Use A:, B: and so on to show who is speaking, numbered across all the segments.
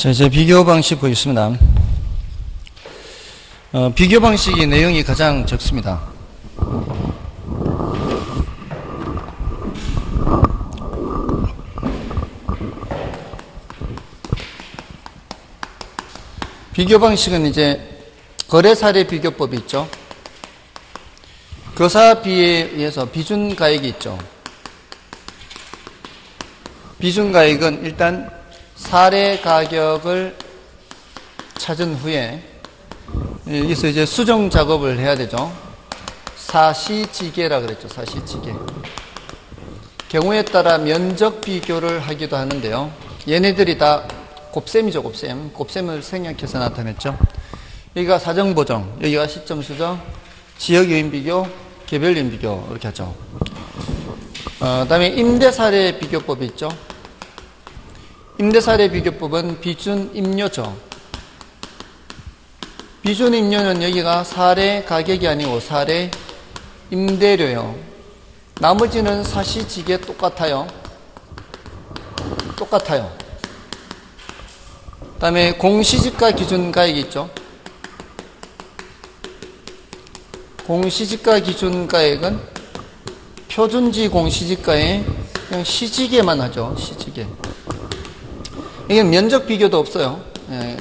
A: 자, 이제 비교 방식 보겠습니다. 어, 비교 방식의 내용이 가장 적습니다. 비교 방식은 이제 거래 사례 비교법이 있죠. 교사비에 의해서 비준 가액이 있죠. 비준 가액은 일단 사례 가격을 찾은 후에 여기서 이제 수정 작업을 해야 되죠. 사시지계라 그랬죠. 사시지계. 경우에 따라 면적 비교를 하기도 하는데요. 얘네들이 다 곱셈이죠, 곱셈. 곱셈을 생략해서 나타냈죠. 여기가 사정 보정, 여기가 시점 수정, 지역요인 비교, 개별요인 비교, 이렇게 하죠. 어, 다음에 임대 사례 비교법이 있죠. 임대사례 비교법은 비준 임료죠. 비준 임료는 여기가 사례 가격이 아니고 사례 임대료요. 나머지는 사시지게 똑같아요. 똑같아요. 그 다음에 공시지가 기준 가액이 있죠. 공시지가 기준 가액은 표준지 공시지가에 그냥 시지계만 하죠. 시지계. 이게 면적 비교도 없어요. 예,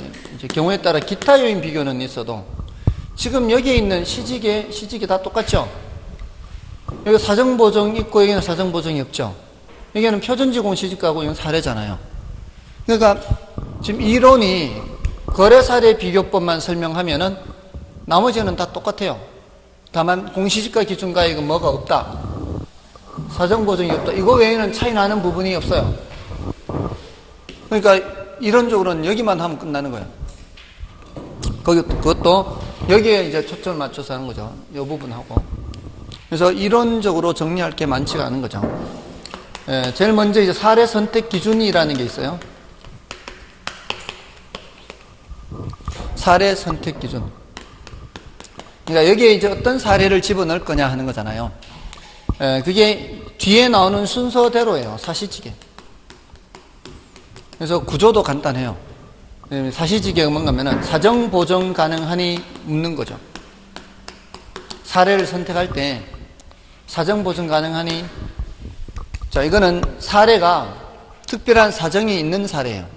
A: 경우에 따라 기타 요인 비교는 있어도 지금 여기에 있는 시지계, 시지계 다 똑같죠? 여기 사정 보정 있고 여기는 사정 보정이 없죠? 여기는 표준지 공시지가고 이건 사례잖아요. 그러니까 지금 이론이 거래 사례 비교법만 설명하면은 나머지는 다 똑같아요. 다만 공시지가 기준가액은 뭐가 없다. 사정 보정이 없다. 이거 외에는 차이 나는 부분이 없어요. 그러니까 이론적으로는 여기만 하면 끝나는 거예요. 거기, 그것도 여기에 이제 초점을 맞춰서 하는 거죠. 이 부분하고. 그래서 이론적으로 정리할 게 많지가 않은 거죠. 예, 제일 먼저 이제 사례 선택 기준이라는 게 있어요. 사례 선택 기준. 그러니까 여기에 이제 어떤 사례를 집어넣을 거냐 하는 거잖아요. 예, 그게 뒤에 나오는 순서대로예요. 사실지게. 그래서 구조도 간단해요. 사실지계가 뭔가면은 사정 보정 가능하니 묻는 거죠. 사례를 선택할 때 사정 보정 가능하니 자 이거는 사례가 특별한 사정이 있는 사례예요.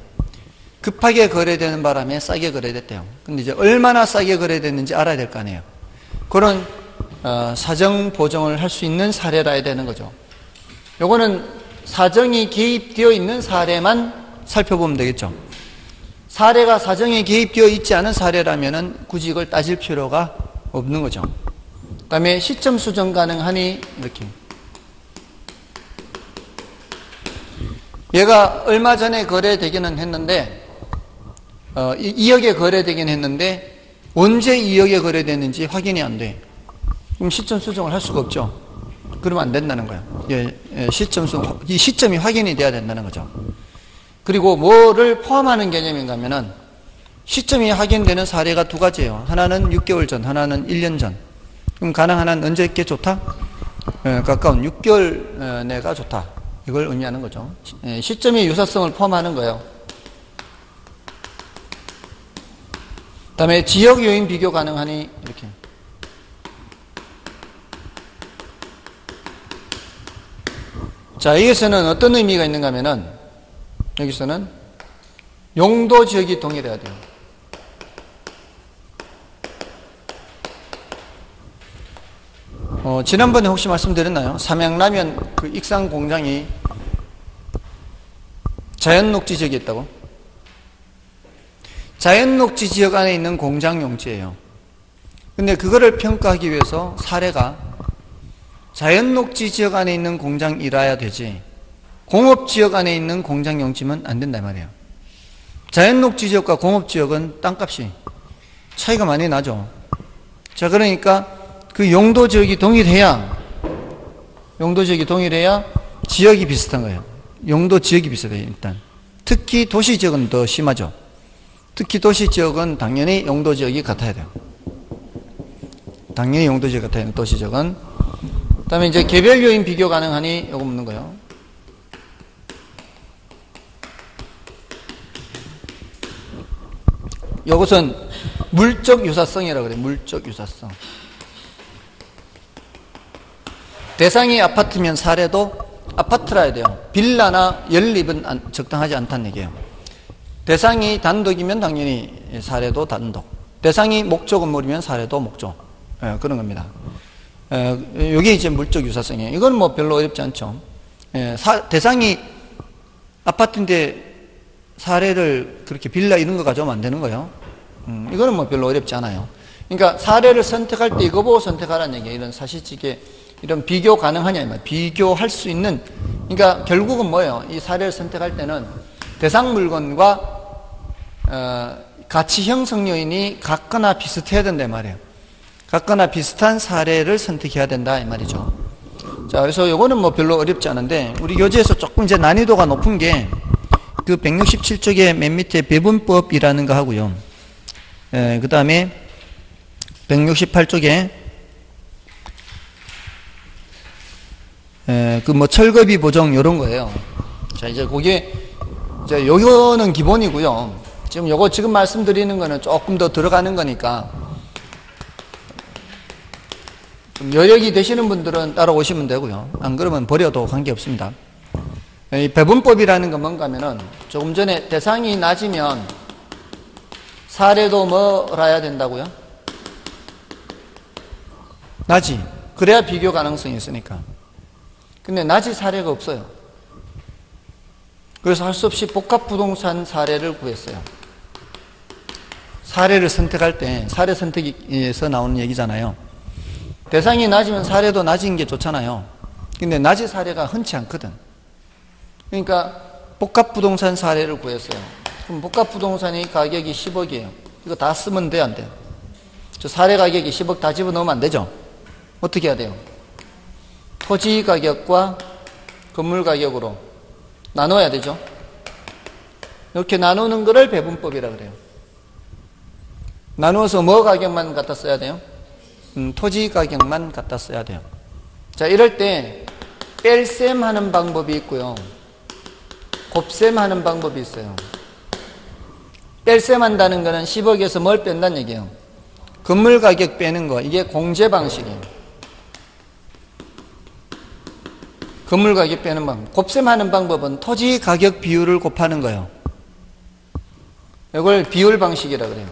A: 급하게 거래되는 바람에 싸게 거래됐대요. 근데 이제 얼마나 싸게 거래됐는지 알아야 될 거 아니에요. 그런 어, 사정 보정을 할 수 있는 사례라 해야 되는 거죠. 요거는 사정이 개입되어 있는 사례만 살펴보면 되겠죠. 사례가 사정에 개입되어 있지 않은 사례라면 굳이 이걸 따질 필요가 없는 거죠. 그 다음에 시점 수정 가능하니 이렇게 얘가 얼마 전에 거래되기는 했는데 어, 2억에 거래되긴 했는데 언제 2억에 거래됐는지 확인이 안 돼. 그럼 시점 수정을 할 수가 없죠. 그러면 안 된다는 거예요. 예, 예, 시점 수정, 이 시점이 확인이 돼야 된다는 거죠. 그리고 뭐를 포함하는 개념인가 하면은 시점이 확인되는 사례가 두 가지예요. 하나는 6개월 전, 하나는 1년 전. 그럼 가능한 한 언제 있게 좋다? 에, 가까운 6개월 내가 좋다. 이걸 의미하는 거죠. 에, 시점의 유사성을 포함하는 거예요. 그 다음에 지역 요인 비교 가능하니 이렇게. 자, 여기서는 어떤 의미가 있는가 하면은 여기서는 용도 지역이 동일해야 돼요. 어, 지난번에 혹시 말씀드렸나요? 삼양라면 그 익산 공장이 자연녹지 지역에 있다고? 자연녹지 지역 안에 있는 공장 용지예요. 근데 그거를 평가하기 위해서 사례가 자연녹지 지역 안에 있는 공장이라야 되지 공업지역 안에 있는 공장 용지면 안 된단 말이에요. 자연녹지 지역과 공업지역은 땅값이 차이가 많이 나죠. 자, 그러니까 그 용도 지역이 동일해야, 용도 지역이 동일해야 지역이 비슷한 거예요. 용도 지역이 비슷해요, 일단. 특히 도시 지역은 더 심하죠. 특히 도시 지역은 당연히 용도 지역이 같아야 돼요. 당연히 용도 지역 같아요, 도시 지역은. 그 다음에 이제 개별 요인 비교 가능하니 요거 묻는 거예요. 이것은 물적 유사성이라고 그래요. 물적 유사성. 대상이 아파트면 사례도 아파트라 해야 돼요. 빌라나 연립은 적당하지 않다는 얘기예요. 대상이 단독이면 당연히 사례도 단독. 대상이 목조 건물이면 사례도 목조. 예, 그런 겁니다. 예, 이게 이제 물적 유사성이에요. 이건 뭐 별로 어렵지 않죠. 예, 사, 대상이 아파트인데 사례를 그렇게 빌라 이런 거 가져오면 안 되는 거예요. 음, 이거는 뭐 별로 어렵지 않아요. 그러니까 사례를 선택할 때 이거 보고 선택하라는 얘기예요. 이런 사실직에 이런 비교 가능하냐, 비교할 수 있는, 그러니까 결국은 뭐예요? 이 사례를 선택할 때는 대상 물건과 어, 가치 형성 요인이 같거나 비슷해야 된다 말이에요. 같거나 비슷한 사례를 선택해야 된다 이 말이죠. 자, 그래서 요거는 뭐 별로 어렵지 않은데 우리 교재에서 조금 이제 난이도가 높은 게 그 167쪽에 맨 밑에 배분법이라는 거 하고요. 예, 그 다음에 168쪽에 예, 그뭐 철거비 보정 이런 거예요. 자, 이제 그게 이제 요거는 기본이고요. 지금 요거 지금 말씀드리는 거는 조금 더 들어가는 거니까 좀 여력이 되시는 분들은 따라오시면 되고요. 안 그러면 버려도 관계없습니다. 이 배분법이라는 건 뭔가 하면은 조금 전에 대상이 낮으면 사례도 뭐라 해야 된다고요? 낮이. 그래야 비교 가능성이 있으니까. 근데 낮이 사례가 없어요. 그래서 할 수 없이 복합부동산 사례를 구했어요. 사례를 선택할 때 사례 선택에서 나오는 얘기잖아요. 대상이 낮으면 사례도 낮은 게 좋잖아요. 근데 낮이 사례가 흔치 않거든. 그러니까 복합부동산 사례를 구했어요. 그럼 복합부동산이 가격이 10억이에요. 이거 다 쓰면 돼, 안 돼? 저 사례 가격이 10억 다 집어넣으면 안 되죠? 어떻게 해야 돼요? 토지 가격과 건물 가격으로 나눠야 되죠? 이렇게 나누는 거를 배분법이라 그래요. 나누어서 뭐 가격만 갖다 써야 돼요? 음, 토지 가격만 갖다 써야 돼요. 자, 이럴 때 뺄셈 하는 방법이 있고요. 곱셈 하는 방법이 있어요. 뺄셈 한다는 거는 10억에서 뭘 뺀다는 얘기예요. 건물 가격 빼는 거. 이게 공제 방식이에요. 건물 가격 빼는 방법. 곱셈하는 방법은 토지 가격 비율을 곱하는 거예요. 이걸 비율 방식이라 그래요.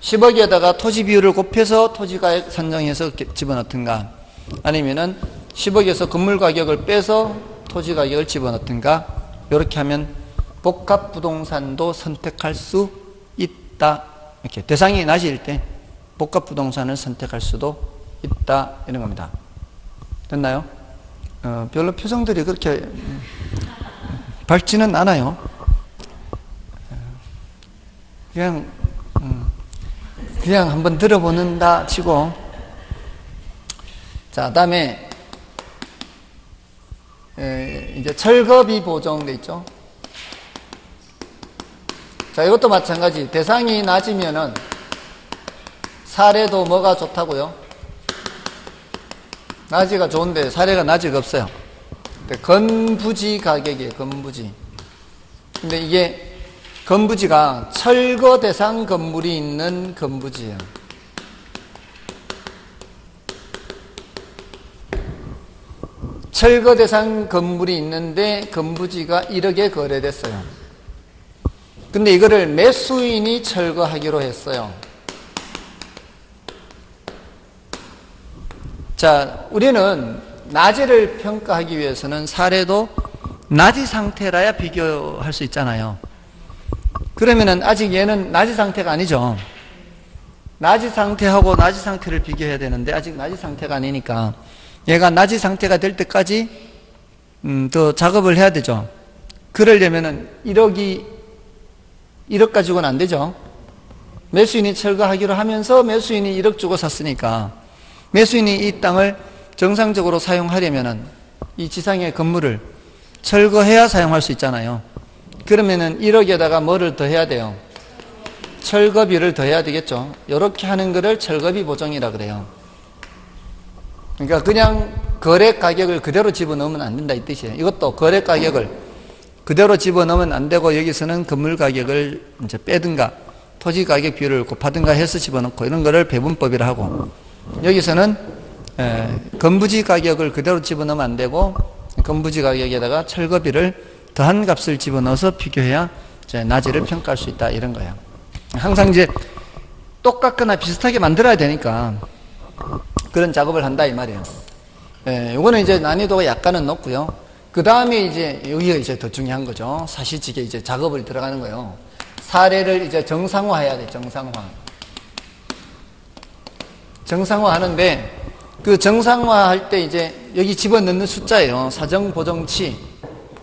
A: 10억에다가 토지 비율을 곱해서 토지 가격 산정해서 집어넣든가 아니면은 10억에서 건물 가격을 빼서 토지 가격을 집어넣든가 이렇게 하면 복합 부동산도 선택할 수 있다. 이렇게 대상이 낮을 때 복합 부동산을 선택할 수도 있다 이런 겁니다. 됐나요? 어, 별로 표정들이 그렇게 밝지는 않아요. 그냥 음, 그냥 한번 들어보는다 치고 자 다음에 이제 철거비 보정돼 있죠. 자 이것도 마찬가지 대상이 낮으면은 사례도 뭐가 좋다고요? 낮이가 좋은데 사례가 낮이가 없어요. 건부지 가격이에요. 건부지. 근데 이게 건부지가 철거 대상 건물이 있는 건부지예요. 철거 대상 건물이 있는데 건부지가 1억에 거래됐어요. 근데 이거를 매수인이 철거하기로 했어요. 자, 우리는 낮이를 평가하기 위해서는 사례도 낮이 상태라야 비교할 수 있잖아요. 그러면은 아직 얘는 낮이 상태가 아니죠. 낮이 상태하고 낮이 상태를 비교해야 되는데 아직 낮이 상태가 아니니까 얘가 낮이 상태가 될 때까지 음, 더 작업을 해야 되죠. 그러려면은 1억이 1억 가지고는 안 되죠. 매수인이 철거하기로 하면서 매수인이 1억 주고 샀으니까 매수인이 이 땅을 정상적으로 사용하려면은 이 지상의 건물을 철거해야 사용할 수 있잖아요. 그러면은 1억에다가 뭐를 더 해야 돼요? 철거비를 더 해야 되겠죠. 이렇게 하는 거를 철거비 보정이라 그래요. 그러니까 그냥 거래 가격을 그대로 집어넣으면 안 된다 이 뜻이에요. 이것도 거래 가격을 그대로 집어넣으면 안 되고 여기서는 건물 가격을 이제 빼든가 토지 가격 비율을 곱하든가 해서 집어넣고 이런 거를 배분법이라 하고 여기서는 에, 건부지 가격을 그대로 집어넣으면 안 되고 건부지 가격에다가 철거비를 더한 값을 집어넣어서 비교해야 이제 나지를 평가할 수 있다 이런 거예요. 항상 이제 똑같거나 비슷하게 만들어야 되니까 그런 작업을 한다 이 말이에요. 예, 요거는 이제 난이도가 약간은 높고요. 그 다음에 이제 여기가 이제 더 중요한 거죠. 사실직에 이제 작업을 들어가는 거예요. 사례를 이제 정상화해야 돼, 정상화. 정상화 하는데 그 정상화 할 때 이제 여기 집어넣는 숫자예요. 사정 보정치,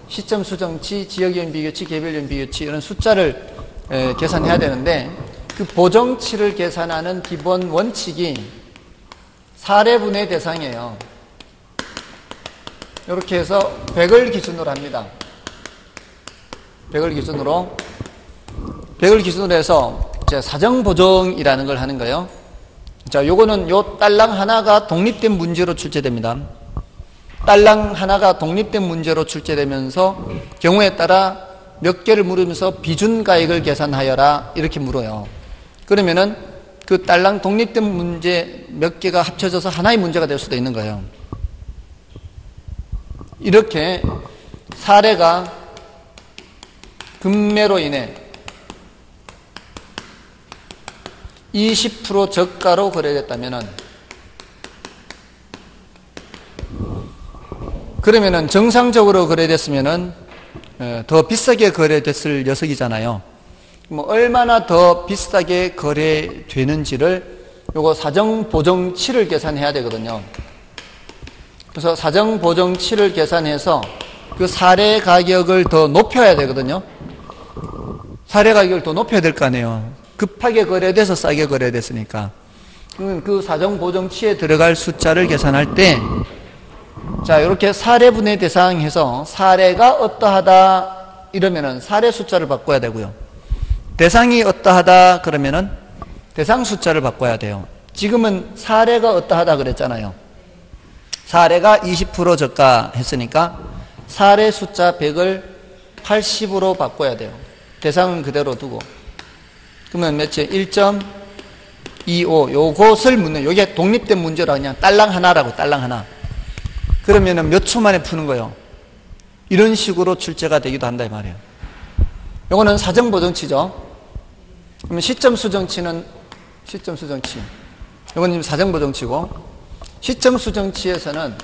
A: 시점 수정치, 지역연 비교치, 개별연 비교치 이런 숫자를 에, 계산해야 되는데 그 보정치를 계산하는 기본 원칙이 사례분의 대상이에요. 이렇게 해서 100을 기준으로 합니다. 100을 기준으로 100을 기준으로 해서 이제 사정 보정이라는 걸 하는 거예요. 자, 요거는 요 딸랑 하나가 독립된 문제로 출제됩니다. 딸랑 하나가 독립된 문제로 출제되면서 경우에 따라 몇 개를 물으면서 비준 가액을 계산하여라 이렇게 물어요. 그러면은 그 딸랑 독립된 문제 몇 개가 합쳐져서 하나의 문제가 될 수도 있는 거예요. 이렇게 사례가 금매로 인해 20% 저가로 거래됐다면은 그러면은 정상적으로 거래됐으면은 어, 더 비싸게 거래됐을 녀석이잖아요. 뭐 얼마나 더 비싸게 거래되는지를 요거 사정 보정 치를 계산해야 되거든요. 그래서 사정 보정 치를 계산해서 그 사례 가격을 더 높여야 되거든요. 사례 가격을 더 높여야 될 거 아니에요. 급하게 거래돼서 싸게 거래됐으니까. 그 사정 보정치에 들어갈 숫자를 계산할 때, 자, 이렇게 사례분의 대상해서 사례가 어떠하다 이러면은 사례 숫자를 바꿔야 되고요. 대상이 어떠하다 그러면은 대상 숫자를 바꿔야 돼요. 지금은 사례가 어떠하다 그랬잖아요. 사례가 20% 저가 했으니까 사례 숫자 100을 80으로 바꿔야 돼요. 대상은 그대로 두고. 그러면 몇째? 1.25. 요것을 묻는, 요게 독립된 문제라 그냥 딸랑 하나라고, 딸랑 하나. 그러면은 몇 초 만에 푸는 거예요. 이런 식으로 출제가 되기도 한다, 이 말이에요. 요거는 사정 보정치죠. 그러면 시점 수 정치는 시점 수 정치. 이건 지금 사정 보정치고 시점 수 정치에서는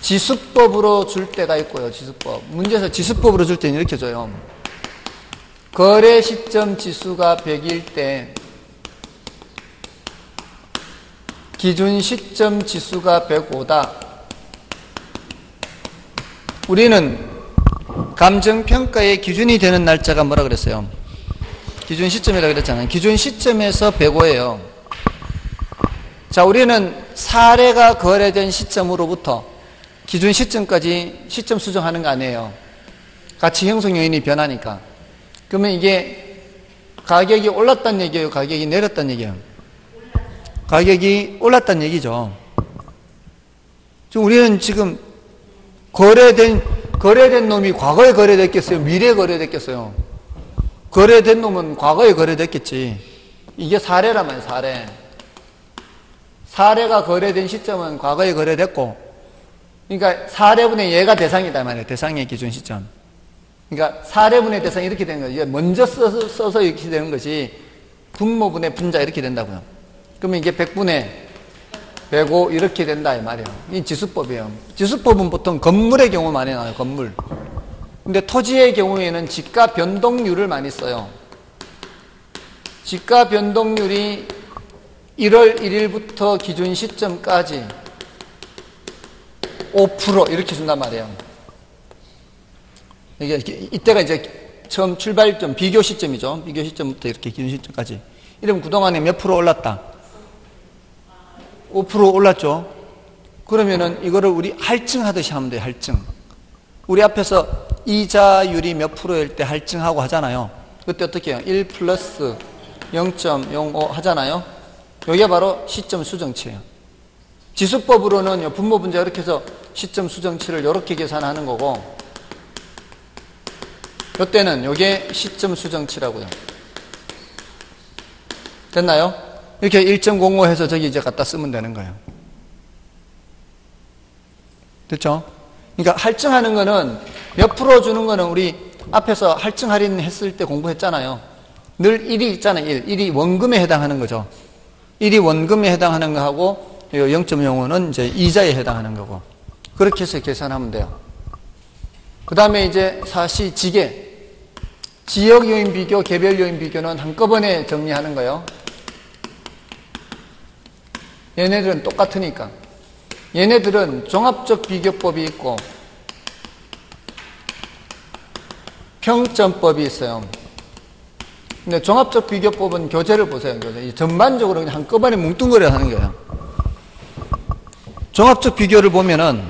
A: 지수법으로 줄 때가 있고요. 지수법. 문제에서 지수법으로 줄 때는 이렇게 줘요. 거래 시점 지수가 100일 때 기준 시점 지수가 105다. 우리는 감정 평가의 기준이 되는 날짜가 뭐라 그랬어요? 기준 시점이라 그랬잖아요. 기준 시점에서 105예요. 자, 우리는 사례가 거래된 시점으로부터 기준 시점까지 시점 수정하는 거 아니에요. 가치 형성 요인이 변하니까. 그러면 이게 가격이 올랐다는 얘기예요? 가격이 내렸다는 얘기예요? 가격이 올랐다는 얘기죠. 지금 우리는 지금 거래된, 거래된 놈이 과거에 거래됐겠어요? 미래에 거래됐겠어요? 거래된 놈은 과거에 거래됐겠지. 이게 말이에요, 사례. 사례가 거래된 시점은 과거에 거래됐고, 그러니까 사례분의 얘가 대상이다 말이에요. 대상의 기준 시점. 그러니까 사례분의 대상이 이렇게 되는 거예요. 먼저 써서, 써서 이렇게 되는 것이 분모분의 분자 이렇게 된다고요. 그러면 이게 100분의 105 이렇게 된다 이 말이에요. 이 지수법이에요. 지수법은 보통 건물의 경우 많이 나와요. 건물. 근데 토지의 경우에는 지가 변동률을 많이 써요. 지가 변동률이 1월 1일부터 기준 시점까지 5% 이렇게 준단 말이에요. 이게 이때가 이제 처음 출발점 비교 시점이죠. 비교 시점부터 이렇게 기준 시점까지. 이러면 그동안에 몇 프로 올랐다? 5% 올랐죠. 그러면은 이거를 우리 할증하듯이 하면 돼요. 할증. 우리 앞에서 이자율이 몇 프로일 때 할증하고 하잖아요. 그때 어떻게 해요? 1 플러스 0.05 하잖아요. 이게 바로 시점 수정치예요. 지수법으로는 분모 분자 이렇게 해서 시점 수정치를 이렇게 계산하는 거고 이때는 이게 시점 수정치라고요. 됐나요? 이렇게 1.05 해서 저기 이제 갖다 쓰면 되는 거예요. 됐죠? 그러니까 할증하는 거는 몇 프로 주는 거는 우리 앞에서 할증 할인 했을 때 공부했잖아요. 늘 1이 있잖아요. 1. 1이 원금에 해당하는 거죠. 1이 원금에 해당하는 거하고 0.05는 이제 이자에 해당하는 거고. 그렇게 해서 계산하면 돼요. 그 다음에 이제 사시 지계. 지역 요인 비교, 개별 요인 비교는 한꺼번에 정리하는 거예요. 얘네들은 똑같으니까. 얘네들은 종합적 비교법이 있고 평점법이 있어요. 근데 종합적 비교법은 교재를 보세요. 교재. 전반적으로 그냥 한꺼번에 뭉뚱그려 하는 거예요. 종합적 비교를 보면은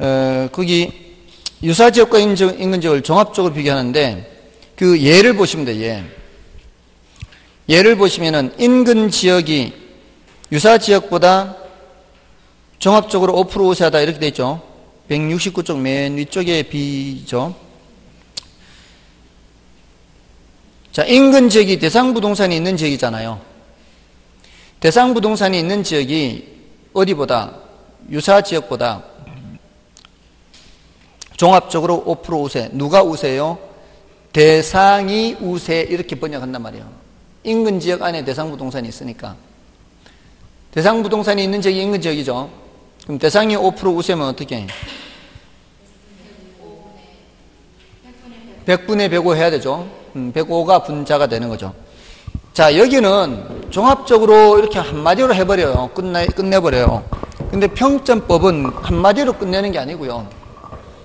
A: 어, 거기 유사지역과 인근 지역을 종합적으로 비교하는데 그 예를 보시면 돼요. 예. 예를 보시면은 인근 지역이 유사 지역보다 종합적으로 5% 우세하다 이렇게 돼 있죠. 169쪽 맨 위쪽에 B죠. 자, 인근 지역이 대상 부동산이 있는 지역이잖아요. 대상 부동산이 있는 지역이 어디보다 유사 지역보다 종합적으로 5% 우세. 누가 우세요? 대상이 우세 이렇게 번역한단 말이에요. 인근 지역 안에 대상 부동산이 있으니까. 대상 부동산이 있는 지역이 인근 지역이죠. 그럼 대상이 5% 우세면 어떻게 해? 100분의 105 해야 되죠. 105가 음, 분자가 되는 거죠. 자, 여기는 종합적으로 이렇게 한마디로 해버려요. 끝내, 끝내버려요. 근데 평점법은 한마디로 끝내는 게 아니고요.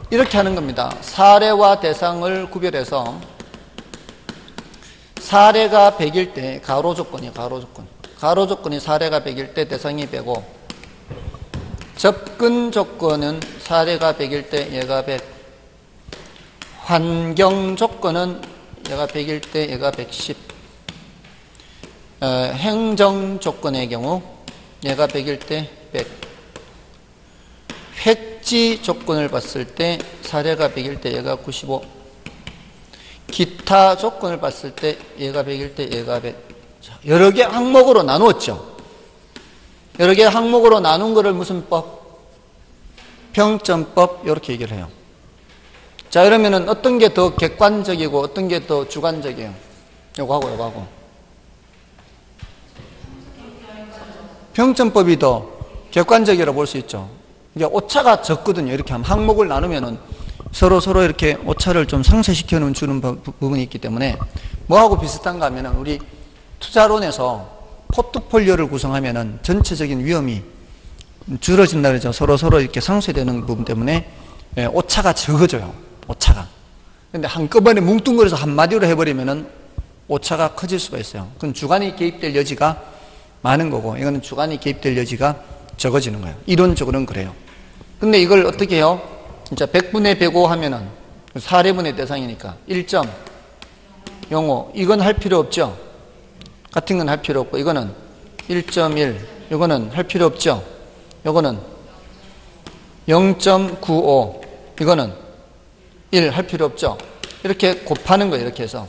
A: 이렇게 하는 겁니다. 사례와 대상을 구별해서 사례가 100일 때 가로 조건이 가로 조건. 가로 조건이 사례가 100일 때 대상이 105. 접근 조건은 사례가 100일 때 얘가 100. 환경 조건은 얘가 100일 때 얘가 110. 어, 행정 조건의 경우 얘가 100일 때 100. 획지 조건을 봤을 때 사례가 100일 때 얘가 95. 기타 조건을 봤을 때 얘가 100일 때 얘가 100. 여러 개 항목으로 나누었죠. 여러 개 항목으로 나눈 거를 무슨 법? 평점법 이렇게 얘기를 해요. 자 그러면은 어떤 게 더 객관적이고 어떤 게 더 주관적이에요? 요거 하고 요거 하고 평점법이 더 객관적이라고 볼수 있죠. 이게 오차가 적거든요. 이렇게 하면 항목을 나누면은 서로 서로 이렇게 오차를 좀 상쇄시켜 주는 부분이 있기 때문에 뭐하고 비슷한가 하면은 우리 투자론에서 포트폴리오를 구성하면은 전체적인 위험이 줄어진다 그러죠. 서로 서로 이렇게 상쇄되는 부분 때문에 예, 오차가 적어져요. 오차가. 근데 한꺼번에 뭉뚱그려서 한마디로 해버리면은 오차가 커질 수가 있어요. 그건 주관이 개입될 여지가 많은 거고, 이거는 주관이 개입될 여지가 적어지는 거예요. 이론적으로는 그래요. 근데 이걸 어떻게 해요? 진짜 100분의 105 하면은 사례분의 대상이니까. 1.05. 이건 할 필요 없죠? 같은 건 할 필요 없고 이거는 1.1 이거는 할 필요 없죠? 이거는 0.95 이거는 1 할 필요 없죠? 이렇게 곱하는 거예요 이렇게 해서.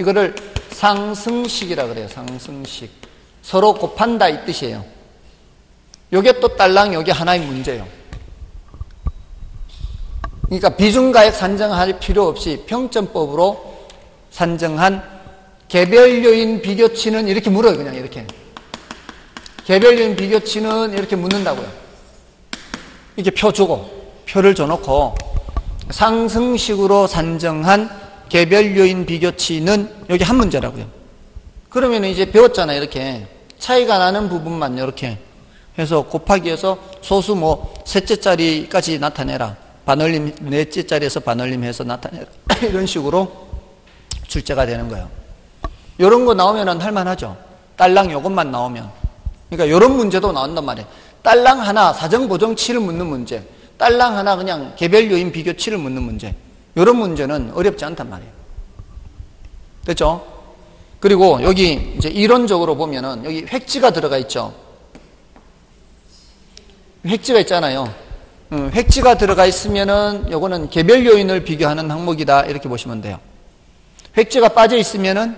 A: 이거를 상승식이라 그래요 상승식. 서로 곱한다 이 뜻이에요. 요게 또 딸랑 요게 하나의 문제예요 그러니까 비중가액 산정할 필요 없이 평점법으로 산정한 개별 요인 비교치는 이렇게 물어요, 그냥 이렇게. 개별 요인 비교치는 이렇게 묻는다고요. 이렇게 표 주고, 표를 줘놓고, 상승식으로 산정한 개별 요인 비교치는 여기 한 문제라고요. 그러면 이제 배웠잖아요, 이렇게. 차이가 나는 부분만 이렇게 해서 곱하기 해서 소수 뭐 셋째짜리까지 나타내라. 반올림 넷째짜리에서 반올림 해서 나타내라. 이런 식으로 출제가 되는 거예요. 이런 거 나오면 할만하죠. 딸랑 요것만 나오면. 그러니까 이런 문제도 나온단 말이에요. 딸랑 하나 사정 보정 치를 묻는 문제. 딸랑 하나 그냥 개별 요인 비교 치를 묻는 문제. 이런 문제는 어렵지 않단 말이에요. 됐죠? 그리고 여기 이제 이론적으로 보면은 여기 획지가 들어가 있죠. 획지가 있잖아요. 음, 획지가 들어가 있으면은 요거는 개별 요인을 비교하는 항목이다 이렇게 보시면 돼요. 획지가 빠져 있으면은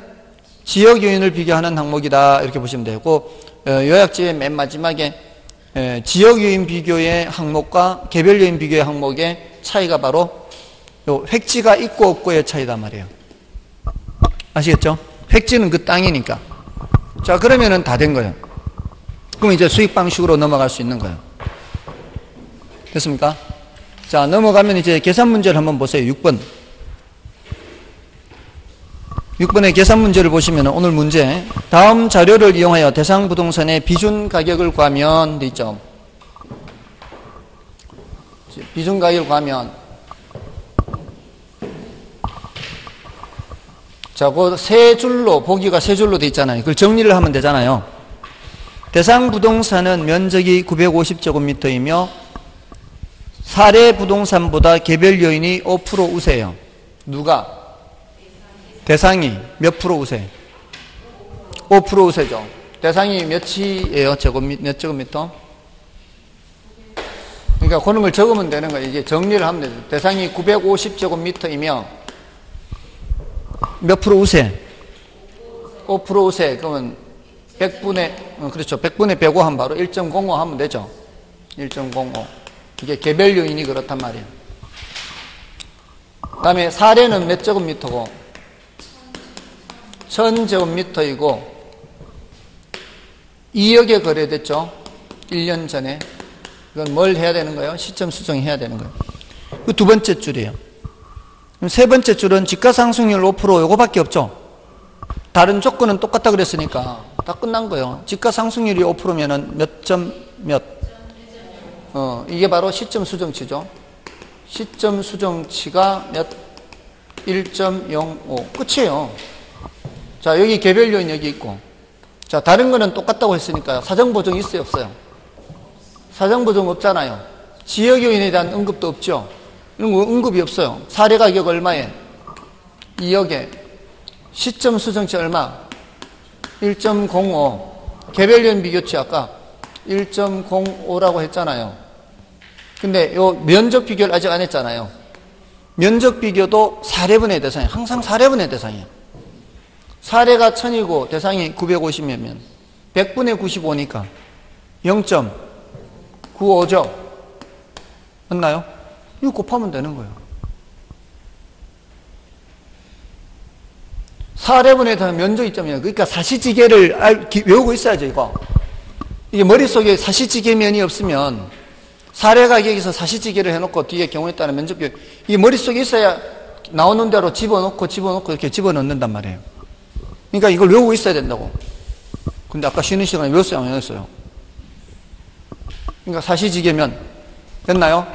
A: 지역 요인을 비교하는 항목이다 이렇게 보시면 되고 어, 요약지의 맨 마지막에 지역 요인 비교의 항목과 개별 요인 비교의 항목의 차이가 바로 요 획지가 있고 없고의 차이다 말이에요. 아시겠죠? 획지는 그 땅이니까. 자, 그러면은 다 된 거예요. 그럼 이제 수익 방식으로 넘어갈 수 있는 거예요. 됐습니까? 자, 넘어가면 이제 계산 문제를 한번 보세요. 6번. 6번의 계산 문제를 보시면 오늘 문제 다음 자료를 이용하여 대상 부동산의 비준 가격을 구하면 돼 있죠. 비준 가격을 구하면 자, 그 세 줄로 보기가 세 줄로 돼 있잖아요. 그걸 정리를 하면 되잖아요. 대상 부동산은 면적이 950제곱미터이며 사례 부동산보다 개별 요인이 5% 우세요. 누가? 대상이 몇 프로 우세? 5% 우세죠. 대상이 몇이에요? 제곱미, 몇 제곱미터? 그러니까 그런 걸 적으면 되는 거예요. 이게 정리를 하면 되죠. 대상이 950제곱미터이며 몇 프로 우세? 5% 우세. 그러면 100분의, 어, 그렇죠. 100분의 105 하면 바로 1.05 하면 되죠. 1.05. 이게 개별 요인이 그렇단 말이에요. 그 다음에 사례는 몇 제곱미터고? 1000제곱미터이고 2억에 거래됐죠. 1년 전에. 이건 뭘 해야 되는 거예요? 시점 수정해야 되는 거예요. 그 두 번째 줄이에요. 그럼 세 번째 줄은 지가상승률 5% 요거밖에 없죠. 다른 조건은 똑같다 그랬으니까 다 끝난 거예요. 지가상승률이 5%면은 몇 점 몇? 어, 이게 바로 시점 수정치죠. 시점 수정치가 몇? 1.05. 끝이에요. 자, 여기 개별 요인 여기 있고. 자, 다른 거는 똑같다고 했으니까요. 사정 보정 있어요, 없어요? 사정 보정 없잖아요. 지역 요인에 대한 언급도 없죠. 이런 거 언급이 없어요. 사례 가격 얼마에? 2억에. 시점 수정치 얼마? 1.05. 개별 요인 비교치 아까 1.05라고 했잖아요. 근데 요 면적 비교를 아직 안 했잖아요. 면적 비교도 사례분의 대상이에요. 항상 사례분의 대상이에요. 사례가 1000이고 대상이 950이면 100분의 95니까 0.95죠. 맞나요? 이거 곱하면 되는 거예요. 사례분에 대한 면적 이점이에요. 그러니까 사시지계를 알, 기, 외우고 있어야죠, 이거. 이게 머릿속에 사시지계면이 없으면 사례 가격에서 사시지계를 해놓고 뒤에 경우에 따른 면적비 이게 머릿속에 있어야 나오는 대로 집어넣고 집어넣고 이렇게 집어넣는단 말이에요. 그러니까 이걸 외우고 있어야 된다고. 근데 아까 쉬는 시간에 외웠어요? 안 외웠어요? 그러니까 사시지계면 됐나요?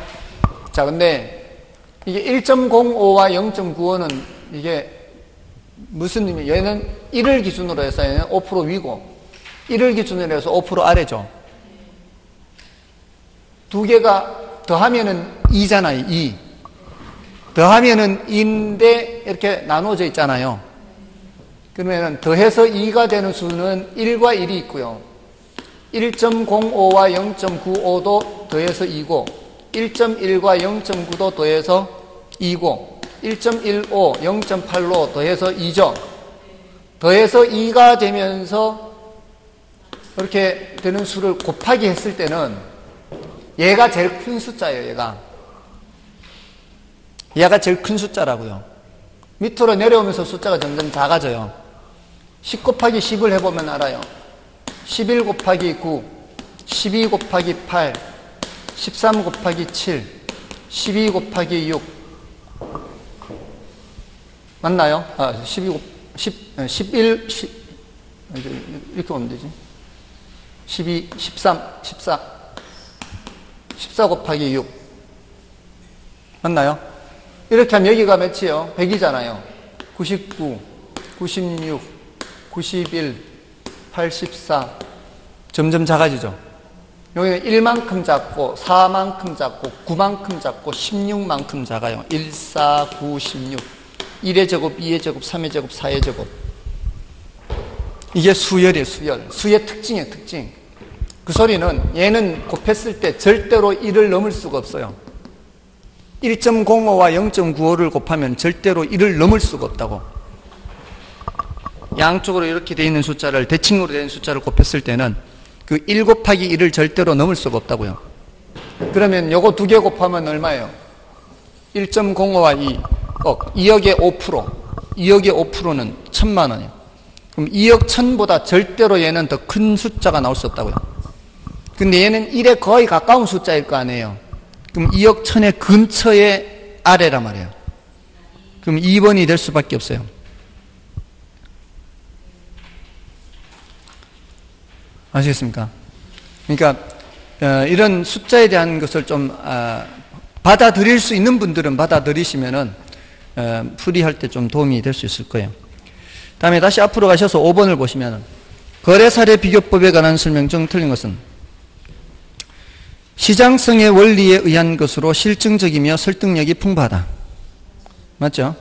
A: 자, 근데 이게 1.05와 0.95는 이게 무슨 의미? 얘는 1을 기준으로 해서 얘는 5% 위고 1을 기준으로 해서 5% 아래죠. 두 개가 더하면은 2잖아요. 2. 더하면은 2인데 이렇게 나눠져 있잖아요. 그러면 더해서 2가 되는 수는 1과 1이 있고요. 1.05와 0.95도 더해서 2고 1.1과 0.9도 더해서 2고 1.15, 0.8로 더해서 2죠. 더해서 2가 되면서 이렇게 되는 수를 곱하기 했을 때는 얘가 제일 큰 숫자예요, 얘가. 얘가 제일 큰 숫자라고요. 밑으로 내려오면서 숫자가 점점 작아져요. 10 곱하기 10을 해보면 알아요. 11 곱하기 9, 12 곱하기 8, 13 곱하기 7, 12 곱하기 6. 맞나요? 아, 12 곱, 10, 11, 10, 이렇게 보면 되지. 12, 13, 14. 14 곱하기 6. 맞나요? 이렇게 하면 여기가 몇이에요? 100이잖아요. 99, 96, 91, 84 점점 작아지죠. 여기는 1만큼 작고 4만큼 작고 9만큼 작고 16만큼 작아요. 1, 4, 9, 16 1의 제곱, 2의 제곱, 3의 제곱, 4의 제곱 이게 수열이에요. 수열. 수의 특징이에요. 특징. 그 소리는 얘는 곱했을 때 절대로 1을 넘을 수가 없어요. 1.05와 0.95를 곱하면 절대로 1을 넘을 수가 없다고. 양쪽으로 이렇게 되어 있는 숫자를 대칭으로 된 숫자를 곱했을 때는 그 1 곱하기 1을 절대로 넘을 수가 없다고요. 그러면 요거 두 개 곱하면 얼마예요? 1.05와 2. 어, 2억의 5%. 2억의 5%는 천만 원이에요. 그럼 2억 천보다 절대로 얘는 더 큰 숫자가 나올 수 없다고요. 근데 얘는 1에 거의 가까운 숫자일 거 아니에요. 그럼 2억 천의 근처의 아래란 말이에요. 그럼 2번이 될 수밖에 없어요. 아시겠습니까? 그러니까 어, 이런 숫자에 대한 것을 좀 어, 받아들일 수 있는 분들은 받아들이시면은 어, 풀이할 때 좀 도움이 될 수 있을 거예요. 다음에 다시 앞으로 가셔서 5번을 보시면 거래 사례 비교법에 관한 설명 중 틀린 것은 시장성의 원리에 의한 것으로 실증적이며 설득력이 풍부하다. 맞죠?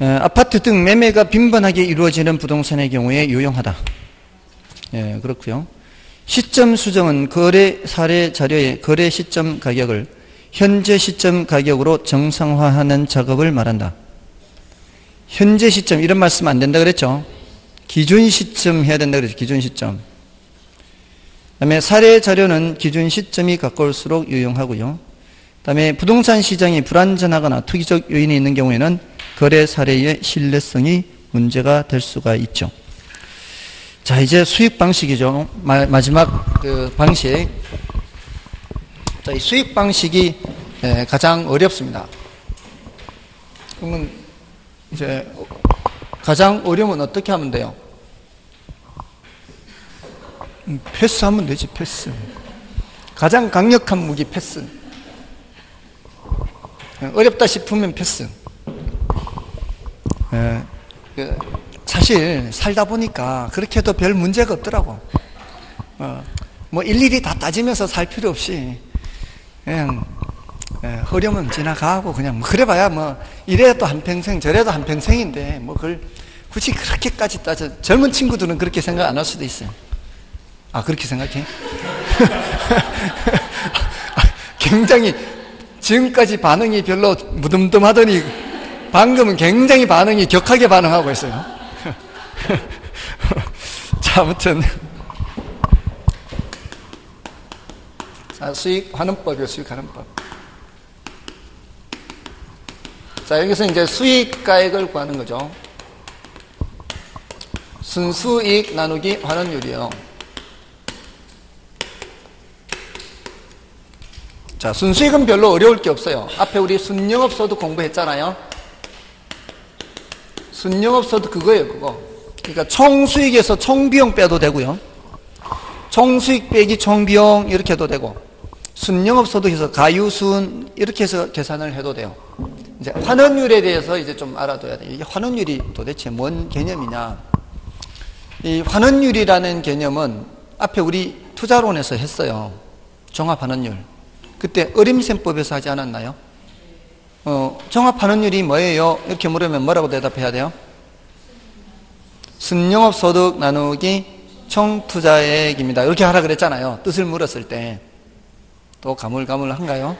A: 아파트 등 매매가 빈번하게 이루어지는 부동산의 경우에 유용하다. 예, 그렇고요. 시점 수정은 거래 사례 자료의 거래 시점 가격을 현재 시점 가격으로 정상화하는 작업을 말한다. 현재 시점 이런 말씀 안 된다 그랬죠? 기준 시점 해야 된다 그랬죠? 기준 시점. 다음에 사례 자료는 기준 시점이 가까울수록 유용하고요. 다음에 부동산 시장이 불안전하거나 투기적 요인이 있는 경우에는 거래 사례의 신뢰성이 문제가 될 수가 있죠. 자, 이제 수익 방식이죠. 마, 지막그 방식. 자, 이 수익 방식이 예, 가장 어렵습니다. 그러면 이제 가장 어려우면 어떻게 하면 돼요? 음, 패스하면 되지, 패스. 가장 강력한 무기 패스. 어렵다 싶으면 패스. 예, 그 사실 살다 보니까 그렇게 해도 별 문제가 없더라고. 어, 뭐 일일이 다 따지면서 살 필요 없이 그냥 예, 흐려면 지나가고 그냥 뭐 그래봐야 뭐 이래도 한평생 저래도 한평생인데 뭐 그걸 굳이 그렇게까지 따져 젊은 친구들은 그렇게 생각 안 할 수도 있어요. 아, 그렇게 생각해? 굉장히 지금까지 반응이 별로 무덤덤하더니 방금은 굉장히 반응이 격하게 반응하고 있어요. 자, 아무튼. 자, 수익 환원법이요, 수익 환원법. 자, 여기서 이제 수익 가액을 구하는 거죠. 순수익 나누기 환원율이요. 자, 순수익은 별로 어려울 게 없어요. 앞에 우리 순영업소득 공부했잖아요. 순영업소득 그거예요, 그거. 그러니까 총수익에서 총비용 빼도 되고요. 총수익 빼기 총비용 이렇게 해도 되고 순영업소득에서 가유순 이렇게 해서 계산을 해도 돼요. 이제 환원율에 대해서 이제 좀 알아둬야 돼요. 이 환원율이 도대체 뭔 개념이냐? 이 환원율이라는 개념은 앞에 우리 투자론에서 했어요. 종합환원율. 그때 어림셈법에서 하지 않았나요? 어, 종합환원율이 뭐예요? 이렇게 물으면 뭐라고 대답해야 돼요? 순영업 소득 나누기 총 투자액입니다. 이렇게 하라 그랬잖아요. 뜻을 물었을 때. 또 가물가물한가요?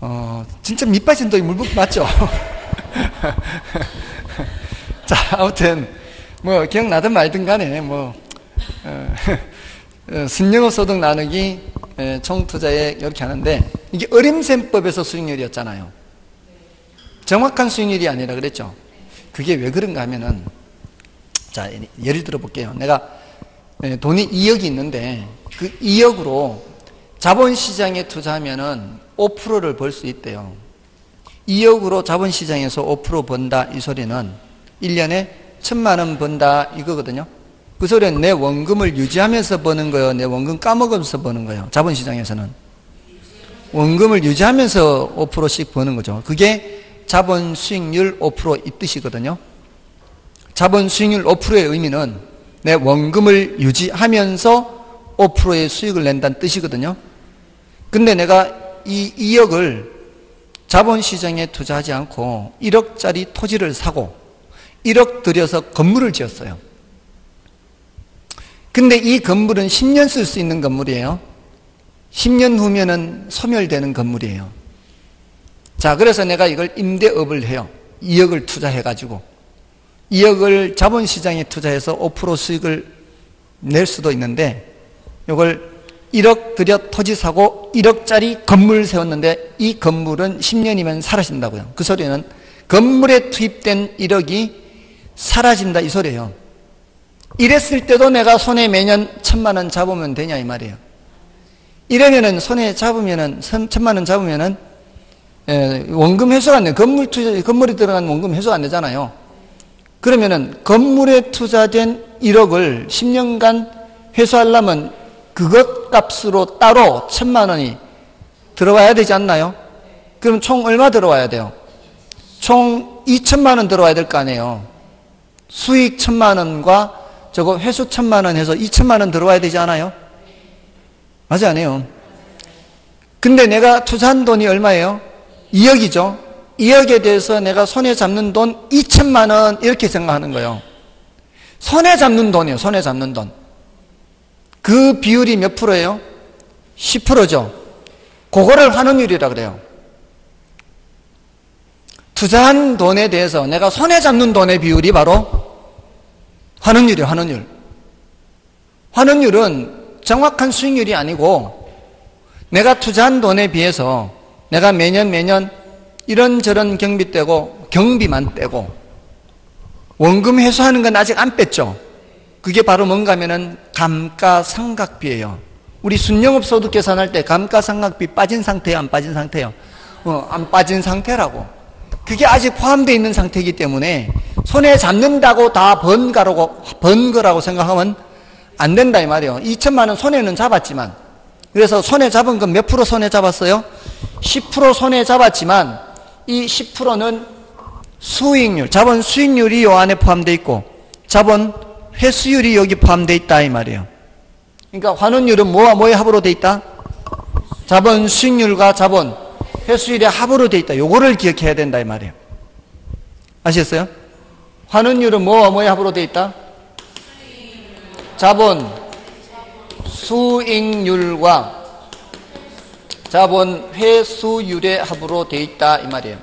A: 어, 진짜 밑빠진 돈이 물붓 맞죠? 자, 아무튼, 뭐, 기억나든 말든 간에, 뭐, 어, 어, 순영업 소득 나누기 예, 총투자액 이렇게 하는데 이게 어림셈법에서 수익률이었잖아요. 정확한 수익률이 아니라 그랬죠. 그게 왜 그런가 하면은 자 예를 들어 볼게요. 내가 예, 돈이 2억이 있는데 그 2억으로 자본시장에 투자하면은 5%를 벌 수 있대요. 2억으로 자본시장에서 5% 번다 이 소리는 1년에 천만 원 번다 이거거든요. 그 소리는 내 원금을 유지하면서 버는 거예요? 내 원금 까먹으면서 버는 거예요? 자본시장에서는. 원금을 유지하면서 5%씩 버는 거죠. 그게 자본 수익률 5%이 뜻이거든요. 자본 수익률 5%의 의미는 내 원금을 유지하면서 5%의 수익을 낸다는 뜻이거든요. 근데 내가 이 2억을 자본시장에 투자하지 않고 1억짜리 토지를 사고 1억 들여서 건물을 지었어요. 근데 이 건물은 10년 쓸 수 있는 건물이에요. 10년 후면은 소멸되는 건물이에요. 자, 그래서 내가 이걸 임대업을 해요. 2억을 투자해가지고. 2억을 자본시장에 투자해서 5% 수익을 낼 수도 있는데, 이걸 1억 들여 토지 사고 1억짜리 건물 세웠는데 이 건물은 10년이면 사라진다고요. 그 소리는 건물에 투입된 1억이 사라진다 이 소리예요. 이랬을 때도 내가 손에 매년 천만 원 잡으면 되냐 이 말이에요. 이러면은 손에 잡으면은 천만 원 잡으면은 원금 회수가 안 돼. 건물 투자 건물에 들어간 원금 회수가 안 되잖아요. 그러면은 건물에 투자된 1억을 10년간 회수하려면 그것 값으로 따로 천만 원이 들어와야 되지 않나요? 그럼 총 얼마 들어와야 돼요? 총 2천만 원 들어와야 될 거 아니에요. 수익 천만 원과 저거 회수 천만 원 해서 2천만 원 들어와야 되지 않아요? 맞지 않아요? 근데 내가 투자한 돈이 얼마예요? 2억이죠. 2억에 대해서 내가 손에 잡는 돈 2천만 원 이렇게 생각하는 거예요. 손에 잡는 돈이에요. 손에 잡는 돈. 그 비율이 몇 프로예요? 10%죠. 그거를 환원율이라 그래요. 투자한 돈에 대해서 내가 손에 잡는 돈의 비율이 바로 환원율이에요, 환원율. 환원율은 정확한 수익률이 아니고 내가 투자한 돈에 비해서 내가 매년 매년 이런저런 경비 떼고 경비만 떼고 원금 회수하는 건 아직 안 뺐죠. 그게 바로 뭔가 하면은 감가상각비예요. 우리 순영업 소득 계산할 때 감가상각비 빠진 상태예요, 안 빠진 상태예요? 어, 안 빠진 상태라고. 그게 아직 포함되어 있는 상태이기 때문에 손에 잡는다고 다 번거라고 번거라고 생각하면 안 된다 이 말이에요. 2천만 원 손에는 잡았지만 그래서 손에 잡은 건 몇 프로 손에 잡았어요? 10% 손에 잡았지만 이 10%는 수익률, 자본 수익률이 요 안에 포함되어 있고 자본 회수율이 여기 포함되어 있다 이 말이에요. 그러니까 환원율은 뭐와 뭐의 합으로 되어 있다? 자본 수익률과 자본 회수율의 합으로 되어 있다. 요거를 기억해야 된다 이 말이에요. 아시겠어요? 환원율은 뭐와 뭐의 합으로 되어 있다? 자본 수익률과 자본 회수율의 합으로 되어 있다 이 말이에요.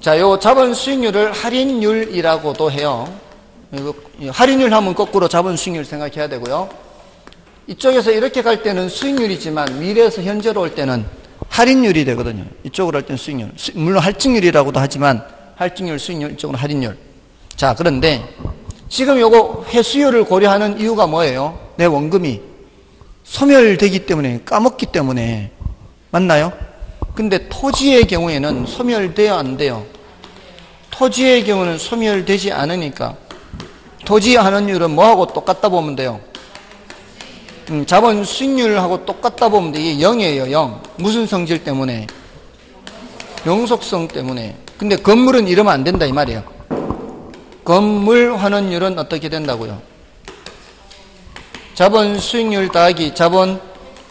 A: 자, 요 자본 수익률을 할인율이라고도 해요. 할인율 하면 거꾸로 자본 수익률 생각해야 되고요. 이쪽에서 이렇게 갈 때는 수익률이지만 미래에서 현재로 올 때는 할인율이 되거든요. 이쪽으로 할 때는 수익률. 물론 할증률이라고도 하지만 할증률, 수익률, 이쪽으로 할인율. 자, 그런데 지금 요거 회수율을 고려하는 이유가 뭐예요? 내 원금이 소멸되기 때문에, 까먹기 때문에. 맞나요? 근데 토지의 경우에는 소멸돼요, 안 돼요? 토지의 경우는 소멸되지 않으니까 토지 환원율은 뭐하고 똑같다 보면 돼요? 음, 자본 수익률하고 똑같다 보면 돼. 이게 0이에요, 0. 무슨 성질 때문에? 용속성 때문에. 근데 건물은 이러면 안 된다, 이 말이에요. 건물 환원율은 어떻게 된다고요? 자본 수익률 더하기 자본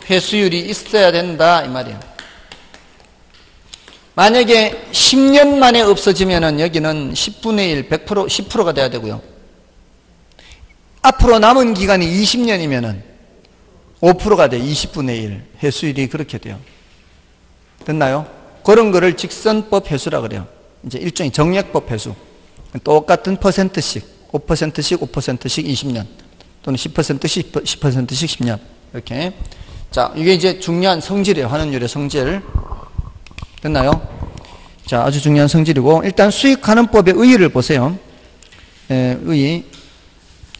A: 회수율이 있어야 된다, 이 말이에요. 만약에 10년 만에 없어지면은 여기는 10분의 1, 100%, 10%가 돼야 되고요. 앞으로 남은 기간이 20년이면은 5%가 돼. 20분의 1. 회수율이 그렇게 돼요. 됐나요? 그런 거를 직선법 회수라 그래요. 이제 일종의 정액법 회수. 똑같은 퍼센트씩, 5%씩, 5%씩 20년. 또는 10%씩, 10%씩 10년. 이렇게. 자, 이게 이제 중요한 성질이에요. 환원율의 성질. 됐나요? 자, 아주 중요한 성질이고, 일단 수익 환원법의 의의를 보세요. 에, 의의.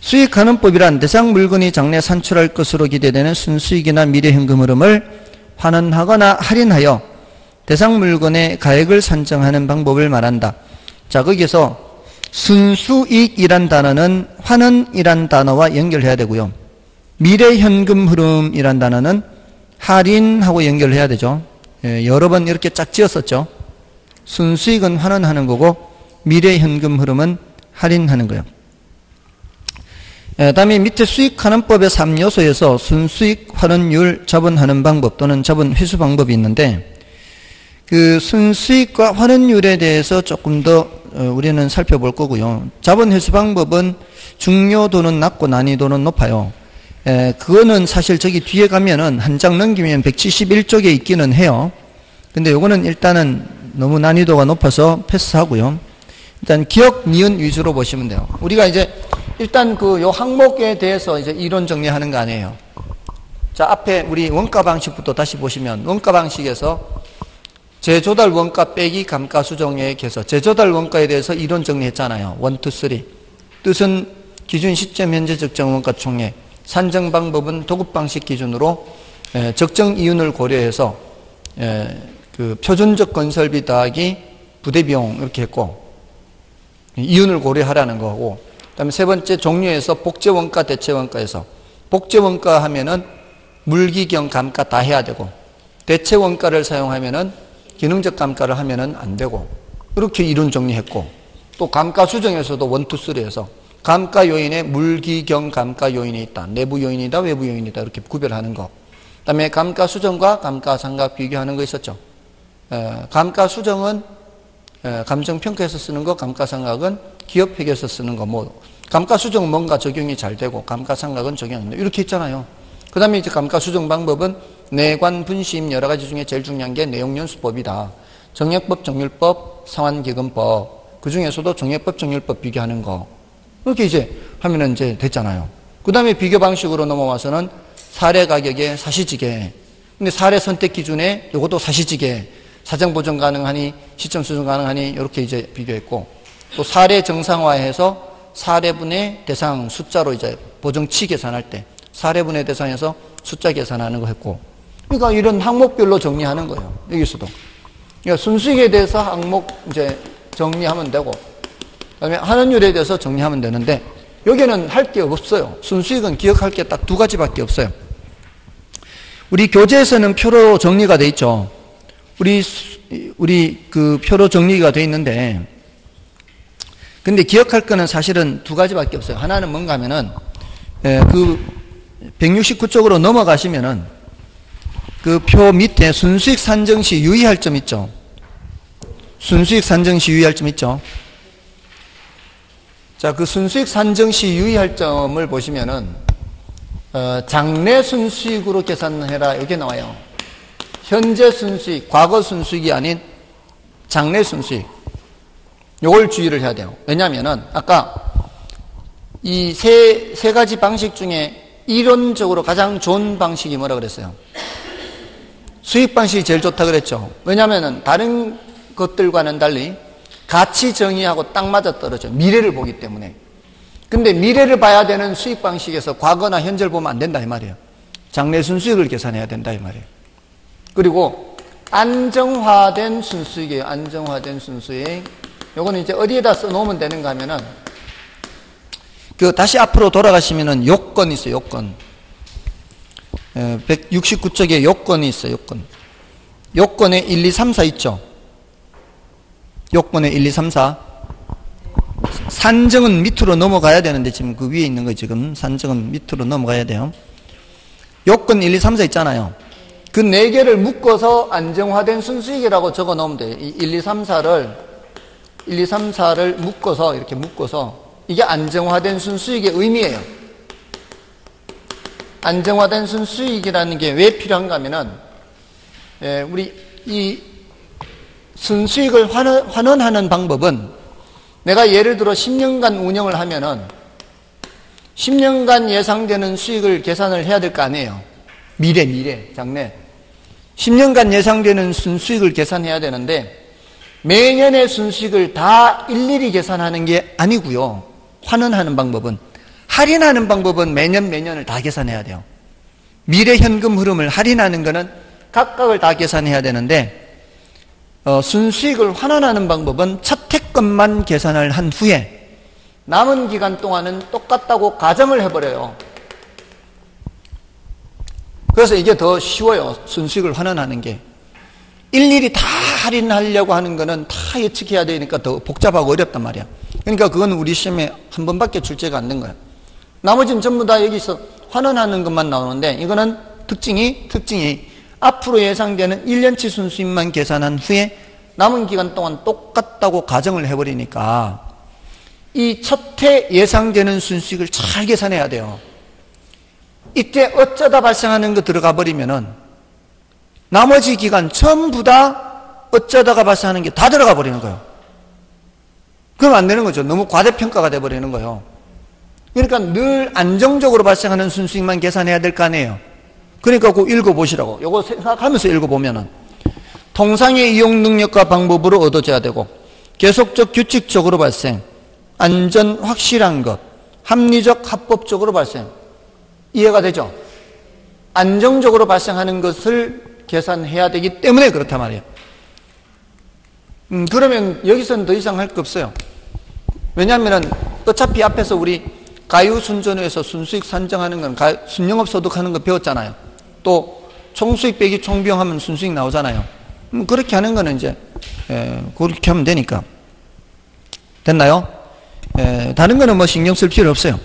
A: 수익환원법이란 대상 물건이 장래 산출할 것으로 기대되는 순수익이나 미래 현금 흐름을 환원하거나 할인하여 대상 물건의 가액을 산정하는 방법을 말한다. 자, 거기서 순수익이란 단어는 환원이란 단어와 연결해야 되고요. 미래 현금 흐름이란 단어는 할인하고 연결해야 되죠. 예, 여러 번 이렇게 짝 지었었죠. 순수익은 환원하는 거고 미래 현금 흐름은 할인하는 거예요. 예, 다음에 밑에 수익환원법의 3요소에서 순수익 환원율 자본하는 방법 또는 자본 회수 방법이 있는데 그 순수익과 환원율에 대해서 조금 더 어, 우리는 살펴볼 거고요. 자본 회수 방법은 중요도는 낮고 난이도는 높아요. 에, 그거는 사실 저기 뒤에 가면은 한 장 넘기면 171쪽에 있기는 해요. 근데 요거는 일단은 너무 난이도가 높아서 패스하고요. 일단 기억, 니은 위주로 보시면 돼요. 우리가 이제 일단 그 요 항목에 대해서 이제 이론 정리하는 거 아니에요. 자, 앞에 우리 원가 방식부터 다시 보시면 원가 방식에서 재조달 원가 빼기 감가 수정액에서 재조달 원가에 대해서 이론 정리했잖아요. 1, 2, 3. 뜻은 기준 시점 현재 적정 원가 총액. 산정 방법은 도급 방식 기준으로 적정 이윤을 고려해서 그 표준적 건설비 더하기 부대 비용 이렇게 했고 이윤을 고려하라는 거고 그다음에 세 번째 종류에서 복제 원가 대체 원가에서. 복제 원가 하면은 물기경 감가 다 해야 되고 대체 원가를 사용하면은 기능적 감가를 하면은 안 되고 이렇게 이론 정리했고 또 감가 수정에서도 원투 쓰리에서 감가 요인에 물기경 감가 요인이 있다. 내부 요인이다 외부 요인이다. 이렇게 구별하는 거. 그다음에 감가 수정과 감가 상각 비교하는 거 있었죠. 감가 수정은 감정평가에서 쓰는 거, 감가상각은 기업회계에서 쓰는 거, 뭐, 감가수정은 뭔가 적용이 잘 되고, 감가상각은 적용 안 돼. 이렇게 있잖아요. 그 다음에 이제 감가수정 방법은 내관, 분심, 여러 가지 중에 제일 중요한 게 내용연수법이다. 정액법, 정률법, 상환기금법. 그 중에서도 정액법, 정률법 비교하는 거. 이렇게 이제 하면은 이제 됐잖아요. 그 다음에 비교 방식으로 넘어와서는 사례 가격의 사시지게. 근데 사례 선택 기준에 이것도 사시지게. 사정 보정 가능하니 시점 수정 가능하니 이렇게 이제 비교했고 또 사례 정상화해서 사례분의 대상 숫자로 이제 보정치 계산할 때 사례분의 대상에서 숫자 계산하는 거 했고 그러니까 이런 항목별로 정리하는 거예요 여기서도. 그러니까 순수익에 대해서 항목 이제 정리하면 되고 그다음에 한원율에 대해서 정리하면 되는데 여기는 할 게 없어요. 순수익은 기억할 게 딱 두 가지밖에 없어요. 우리 교재에서는 표로 정리가 돼 있죠 우리 우리 그 표로 정리가 돼 있는데 근데 기억할 거는 사실은 두 가지밖에 없어요. 하나는 뭔가 하면은 예, 그 169쪽으로 넘어가시면은 그 표 밑에 순수익 산정 시 유의할 점 있죠. 순수익 산정 시 유의할 점 있죠. 자, 그 순수익 산정 시 유의할 점을 보시면은 어, 장래 순수익으로 계산해라 여기 나와요. 현재 순수익, 과거 순수익이 아닌 장래 순수익. 요걸 주의를 해야 돼요. 왜냐면은 아까 이 세, 세 가지 방식 중에 이론적으로 가장 좋은 방식이 뭐라 그랬어요? 수익 방식이 제일 좋다 그랬죠. 왜냐면은 다른 것들과는 달리 가치 정의하고 딱 맞아 떨어져. 미래를 보기 때문에. 근데 미래를 봐야 되는 수익 방식에서 과거나 현재를 보면 안 된다 이 말이에요. 장래 순수익을 계산해야 된다 이 말이에요. 그리고 안정화된 순수익이에요. 안정화된 순수익. 요거는 이제 어디에다 써놓으면 되는가 하면은 그 다시 앞으로 돌아가시면은 요건이 있어요. 요건. 169쪽에 요건이 있어요. 요건. 요건에 1, 2, 3, 4 있죠. 요건에 1, 2, 3, 4. 산정은 밑으로 넘어가야 되는데 지금 그 위에 있는 거 지금 산정은 밑으로 넘어가야 돼요. 요건 1, 2, 3, 4 있잖아요. 그 네 개를 묶어서 안정화된 순수익이라고 적어 놓으면 돼요. 1, 2, 3, 4를 1, 2, 3, 4를 묶어서 이렇게 묶어서 이게 안정화된 순수익의 의미예요. 안정화된 순수익이라는 게 왜 필요한가 하면은 예, 우리 이 순수익을 환원, 환원하는 방법은 내가 예를 들어 10년간 운영을 하면은 10년간 예상되는 수익을 계산을 해야 될 거 아니에요. 미래, 미래, 장래. 10년간 예상되는 순수익을 계산해야 되는데 매년의 순수익을 다 일일이 계산하는 게 아니고요. 환원하는 방법은 할인하는 방법은 매년 매년을 다 계산해야 돼요. 미래 현금 흐름을 할인하는 것은 각각을 다 계산해야 되는데 어, 순수익을 환원하는 방법은 첫 해건만 계산을 한 후에 남은 기간 동안은 똑같다고 가정을 해버려요. 그래서 이게 더 쉬워요. 순수익을 환원하는 게. 일일이 다 할인하려고 하는 거는 다 예측해야 되니까 더 복잡하고 어렵단 말이야. 그러니까 그건 우리 시험에 한 번밖에 출제가 안 된 거야. 나머지는 전부 다 여기서 환원하는 것만 나오는데 이거는 특징이 특징이 앞으로 예상되는 1년치 순수익만 계산한 후에 남은 기간 동안 똑같다고 가정을 해버리니까 이 첫 해 예상되는 순수익을 잘 계산해야 돼요. 이때 어쩌다 발생하는 거 들어가 버리면은 나머지 기간 전부 다 어쩌다가 발생하는 게 다 들어가 버리는 거예요. 그럼 안 되는 거죠. 너무 과대평가가 돼 버리는 거예요. 그러니까 늘 안정적으로 발생하는 순수익만 계산해야 될 거 아니에요. 그러니까 꼭 읽어보시라고. 요거 생각하면서 읽어보면은 통상의 이용 능력과 방법으로 얻어져야 되고 계속적 규칙적으로 발생, 안전 확실한 것, 합리적 합법적으로 발생. 이해가 되죠? 안정적으로 발생하는 것을 계산해야 되기 때문에 그렇단 말이에요. 음, 그러면 여기서는 더 이상 할 거 없어요. 왜냐하면 어차피 앞에서 우리 가유순전에서 순수익 산정하는 건 순영업 소득하는 거 배웠잖아요. 또 총수익 빼기 총비용하면 순수익 나오잖아요. 음, 그렇게 하는 거는 이제 에, 그렇게 하면 되니까 됐나요? 에, 다른 거는 뭐 신경 쓸 필요 없어요.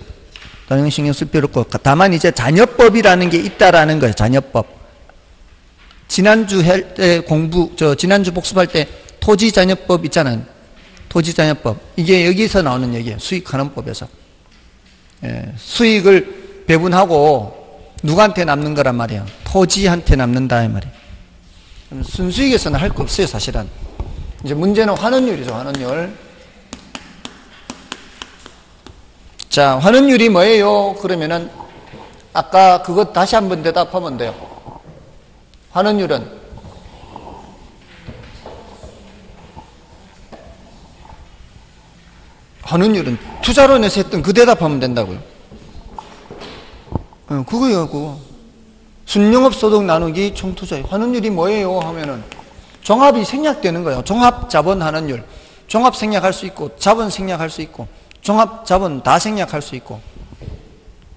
A: 건 신경 쓸 필요 없고 다만 이제 자녀법이라는 게 있다라는 거예요. 자녀법. 지난주 할 공부 저 지난주 복습할 때 토지자녀법 있잖아요. 토지자녀법 이게 여기서 나오는 얘기예요. 수익 환원법에서 예, 수익을 배분하고 누구한테 남는 거란 말이에요. 토지한테 남는다 이 말이에요. 순수익에서는 할 거 없어요, 사실은. 이제 문제는 환원율이죠, 환원율. 자, 환원율이 뭐예요? 그러면은 아까 그것 다시 한번 대답하면 돼요. 환원율은 환원율은 투자론에서 했던 그 대답하면 된다고요. 어, 그거예요, 그거. 순영업 소득 나누기 총투자의 환원율이 뭐예요? 하면은 종합이 생략되는 거예요. 종합 자본 환원율. 종합 생략할 수 있고 자본 생략할 수 있고 종합 자본 다 생략할 수 있고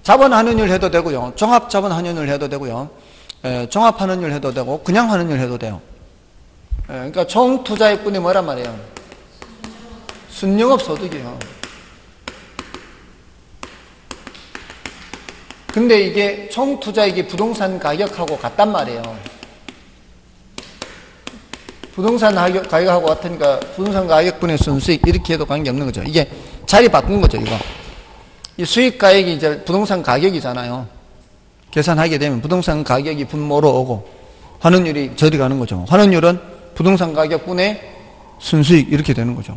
A: 자본 환원율 해도 되고요. 종합 자본 환원율 해도 되고요. 에, 종합 환원율 해도 되고 그냥 환원율 해도 돼요. 에, 그러니까 총 투자액분이 뭐란 말이에요? 순영업 소득이에요. 근데 이게 총 투자액이 부동산 가격하고 같단 말이에요. 부동산 가격, 가격하고 같으니까 부동산 가격분의 순수익 이렇게 해도 관계없는 거죠. 이게 자리 바꾼 거죠, 이거. 이 수익 가액이 이제 부동산 가격이잖아요. 계산하게 되면 부동산 가격이 분모로 오고 환원율이 저리 가는 거죠. 환원율은 부동산 가격분의 순수익 이렇게 되는 거죠.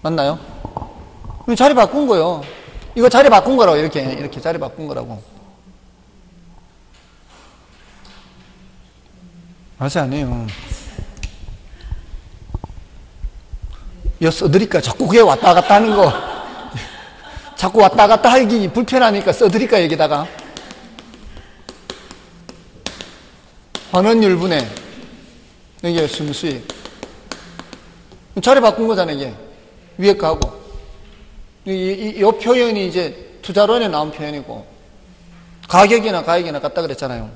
A: 맞나요? 자리 바꾼 거예요. 이거 자리 바꾼 거라고, 이렇게, 이렇게 자리 바꾼 거라고. 맞지 않아요. 이거 써드릴까? 자꾸 그게 왔다 갔다 하는 거. 자꾸 왔다 갔다 하기 불편하니까 써드릴까, 여기다가. 환원율분에, 이게 순수익. 자리 바꾼 거잖아, 이게. 위에 거하고. 이, 이, 이 표현이 이제 투자론에 나온 표현이고 가격이나 가액이나 같다 그랬잖아요.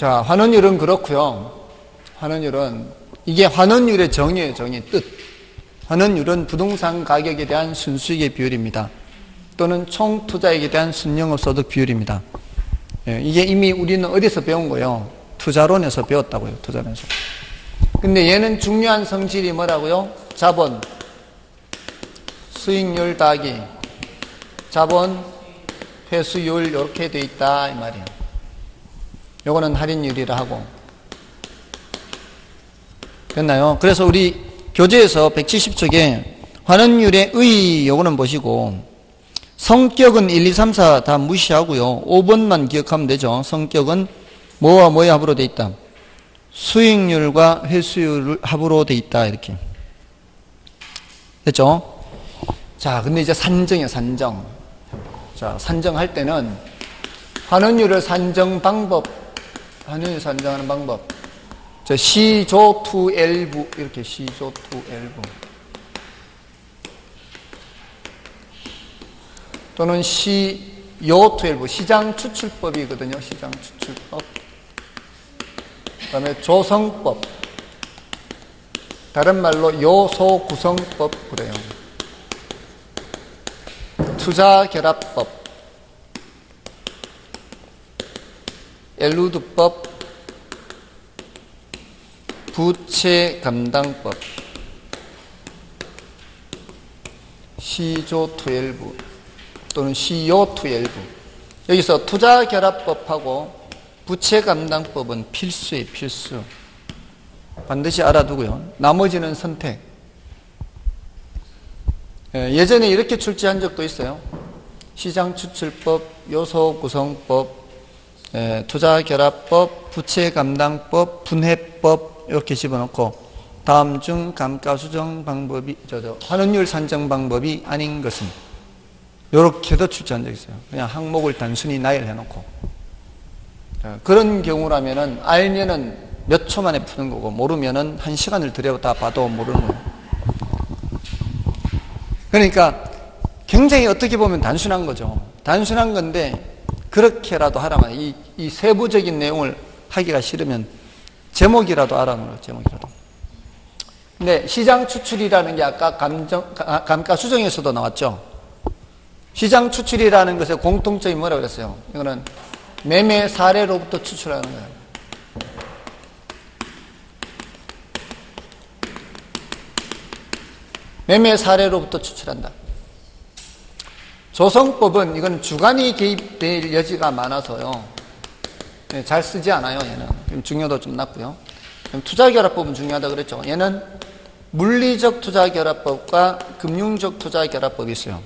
A: 자, 환원율은 그렇고요. 환원율은 이게 환원율의 정의예요, 정의 뜻. 환원율은 부동산 가격에 대한 순수익의 비율입니다. 또는 총 투자액에 대한 순영업 소득 비율입니다. 예, 이게 이미 우리는 어디서 배운 거예요? 투자론에서 배웠다고요, 투자론에서. 근데 얘는 중요한 성질이 뭐라고요? 자본, 수익률 더하기, 자본, 회수율 이렇게 돼 있다 이 말이에요. 요거는 할인율이라 하고 됐나요? 그래서 우리 교재에서 170쪽에 환원율의 의 요거는 보시고 성격은 1, 2, 3, 4 다 무시하고요. 5번만 기억하면 되죠. 성격은 뭐와 뭐의 합으로 돼 있다. 수익률과 회수율 합으로 돼 있다 이렇게 됐죠? 자 근데 이제 산정이에요 산정 자 산정할 때는 환원율을 산정 방법 환원율 산정하는 방법 저 시조 투 엘부 이렇게 시조 투 엘부 또는 시요 투 엘부 시장 추출법이거든요 시장 추출법 그 다음에 조성법. 다른 말로 요소 구성법 그래요. 투자 결합법. 엘우드법, 부채 감당법, 시조 투엘부 또는 시요 투엘부 여기서 투자 결합법하고 부채 감당법은 필수에 필수. 반드시 알아두고요. 나머지는 선택. 예, 예전에 이렇게 출제한 적도 있어요. 시장 추출법, 요소 구성법, 예, 투자 결합법, 부채 감당법, 분해법 이렇게 집어넣고 다음 중 감가 수정 방법이 저 저 환원율 산정 방법이 아닌 것은 이렇게도 출제한 적 있어요. 그냥 항목을 단순히 나열해 놓고 그런 경우라면은 알면은 몇 초 만에 푸는 거고 모르면은 한 시간을 들여다 봐도 모르는 거예요. 그러니까 굉장히 어떻게 보면 단순한 거죠. 단순한 건데 그렇게라도 하라면 이, 이 세부적인 내용을 하기가 싫으면 제목이라도 알아놓으라 제목이라도. 근데 시장 추출이라는 게 아까 감정, 감가 수정에서도 나왔죠. 시장 추출이라는 것의 공통점이 뭐라고 그랬어요? 이거는 매매 사례로부터 추출하는 거예요. 매매 사례로부터 추출한다. 조성법은 이건 주관이 개입될 여지가 많아서요. 네, 잘 쓰지 않아요, 얘는. 중요도 좀 낮고요. 투자결합법은 중요하다 그랬죠. 얘는 물리적 투자결합법과 금융적 투자결합법이 있어요.